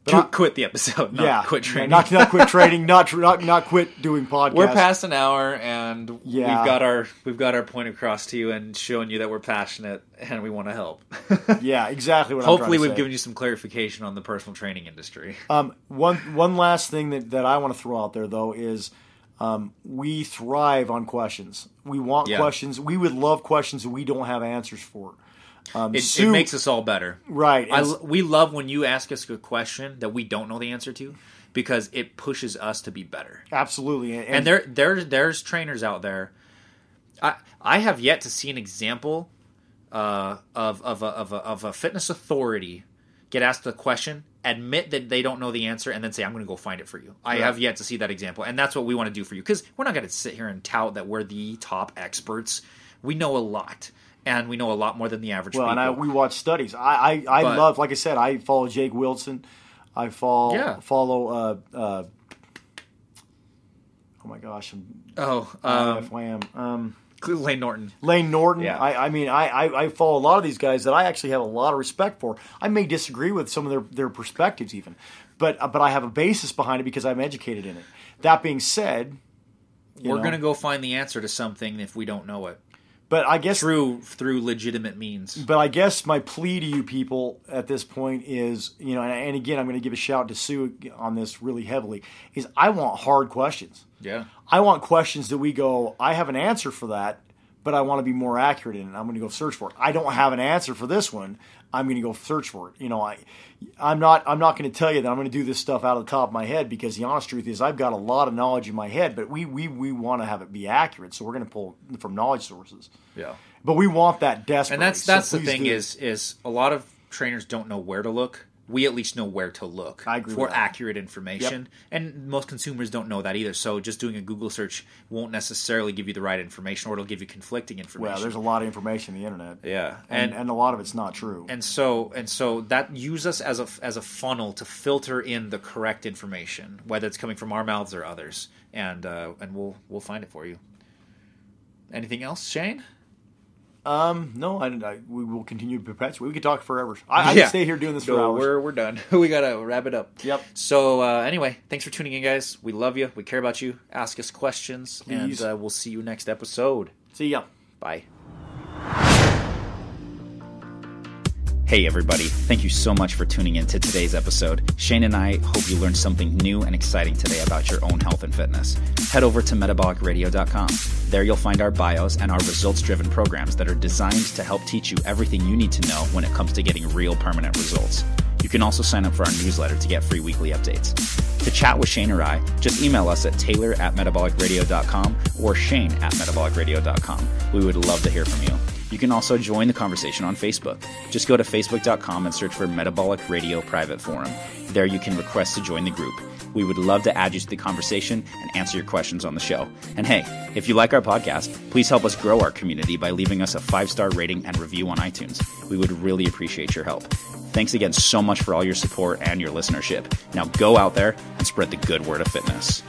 but I- quit the episode, not yeah, quit training. not not quit trading, not not not quit doing podcasts. we're past an hour, and Yeah. we've got our we've got our point across to you and showing you that we're passionate and we want to help. Yeah, exactly what. Hopefully, we've say. given you some clarification on the personal training industry. Um, one one last thing that, that I want to throw out there though is um, we thrive on questions. We want Yeah. questions. We would love questions that we don't have answers for. Um, It, Sue- it makes us all better. right. I, we love when you ask us a question that we don't know the answer to because it pushes us to be better. absolutely. And, and there there there's trainers out there. I I have yet to see an example uh, of of a, of a of a fitness authority get asked a question, admit that they don't know the answer, and then say, "I'm going to go find it for you." I Right. have yet to see that example, and that's what we want to do for you because we're not going to sit here and tout that we're the top experts. We know a lot, and we know a lot more than the average well, people. and I, we watch studies. I I, I But- love, like I said, I follow Jake Wilson. I follow Yeah. follow. Uh, uh, oh my gosh, I'm oh, um, wham. Um, Layne Norton. Layne Norton. Yeah. I, I mean, I, I, I follow a lot of these guys that I actually have a lot of respect for. I may disagree with some of their, their perspectives even, but uh, but I have a basis behind it because I'm educated in it. That being said, We're going to go find the answer to something if we don't know it But I guess through through legitimate means. But I guess my plea to you people at this point is, you know, and, and again, I'm going to give a shout to Sue on this really heavily. Is I want hard questions. Yeah. I want questions that we go. I have an answer for that, but I want to be more accurate in it. I'm going to go search for it. I don't have an answer for this one. I'm going to go search for it. You know, I, I'm not. I'm not going to tell you that I'm going to do this stuff out of the top of my head because the honest truth is I've got a lot of knowledge in my head, but we we we want to have it be accurate, so we're going to pull from knowledge sources. Yeah. But we want that desperately. And that's so that's the thing is is a lot of trainers don't know where to look. We at least know where to look I agree for accurate information, and most consumers don't know that either. So just doing a Google search won't necessarily give you the right information, or it'll give you conflicting information. Well, there's a lot of information on the internet. yeah, And, and and a lot of it's not true. and so and so that use us as a as a funnel to filter in the correct information, whether it's coming from our mouths or others, and uh, and we'll we'll find it for you. Anything else, Shane? Um, no, I, I, we will continue to perpetuate. We could talk forever. I, I Yeah. could stay here doing this for No, hours. we're we're done. we gotta wrap it up. Yep. So uh, anyway, thanks for tuning in, guys. We love you. We care about you. Ask us questions, Please. and uh, we'll see you next episode. See ya. Bye. Hey, everybody. Thank you so much for tuning in to today's episode. Shane and I hope you learned something new and exciting today about your own health and fitness. Head over to metabolicradio.com. There you'll find our bios and our results driven programs that are designed to help teach you everything you need to know when it comes to getting real permanent results. You can also sign up for our newsletter to get free weekly updates. To chat with Shane or I, just email us at taylor at metabolicradio.com or shane at metabolicradio.com. We would love to hear from you. You can also join the conversation on Facebook. Just go to facebook.com and search for Metabolic Radio Private Forum. There you can request to join the group. We would love to add you to the conversation and answer your questions on the show. And hey, if you like our podcast, please help us grow our community by leaving us a five star rating and review on iTunes. We would really appreciate your help. Thanks again so much for all your support and your listenership. Now go out there and spread the good word of fitness.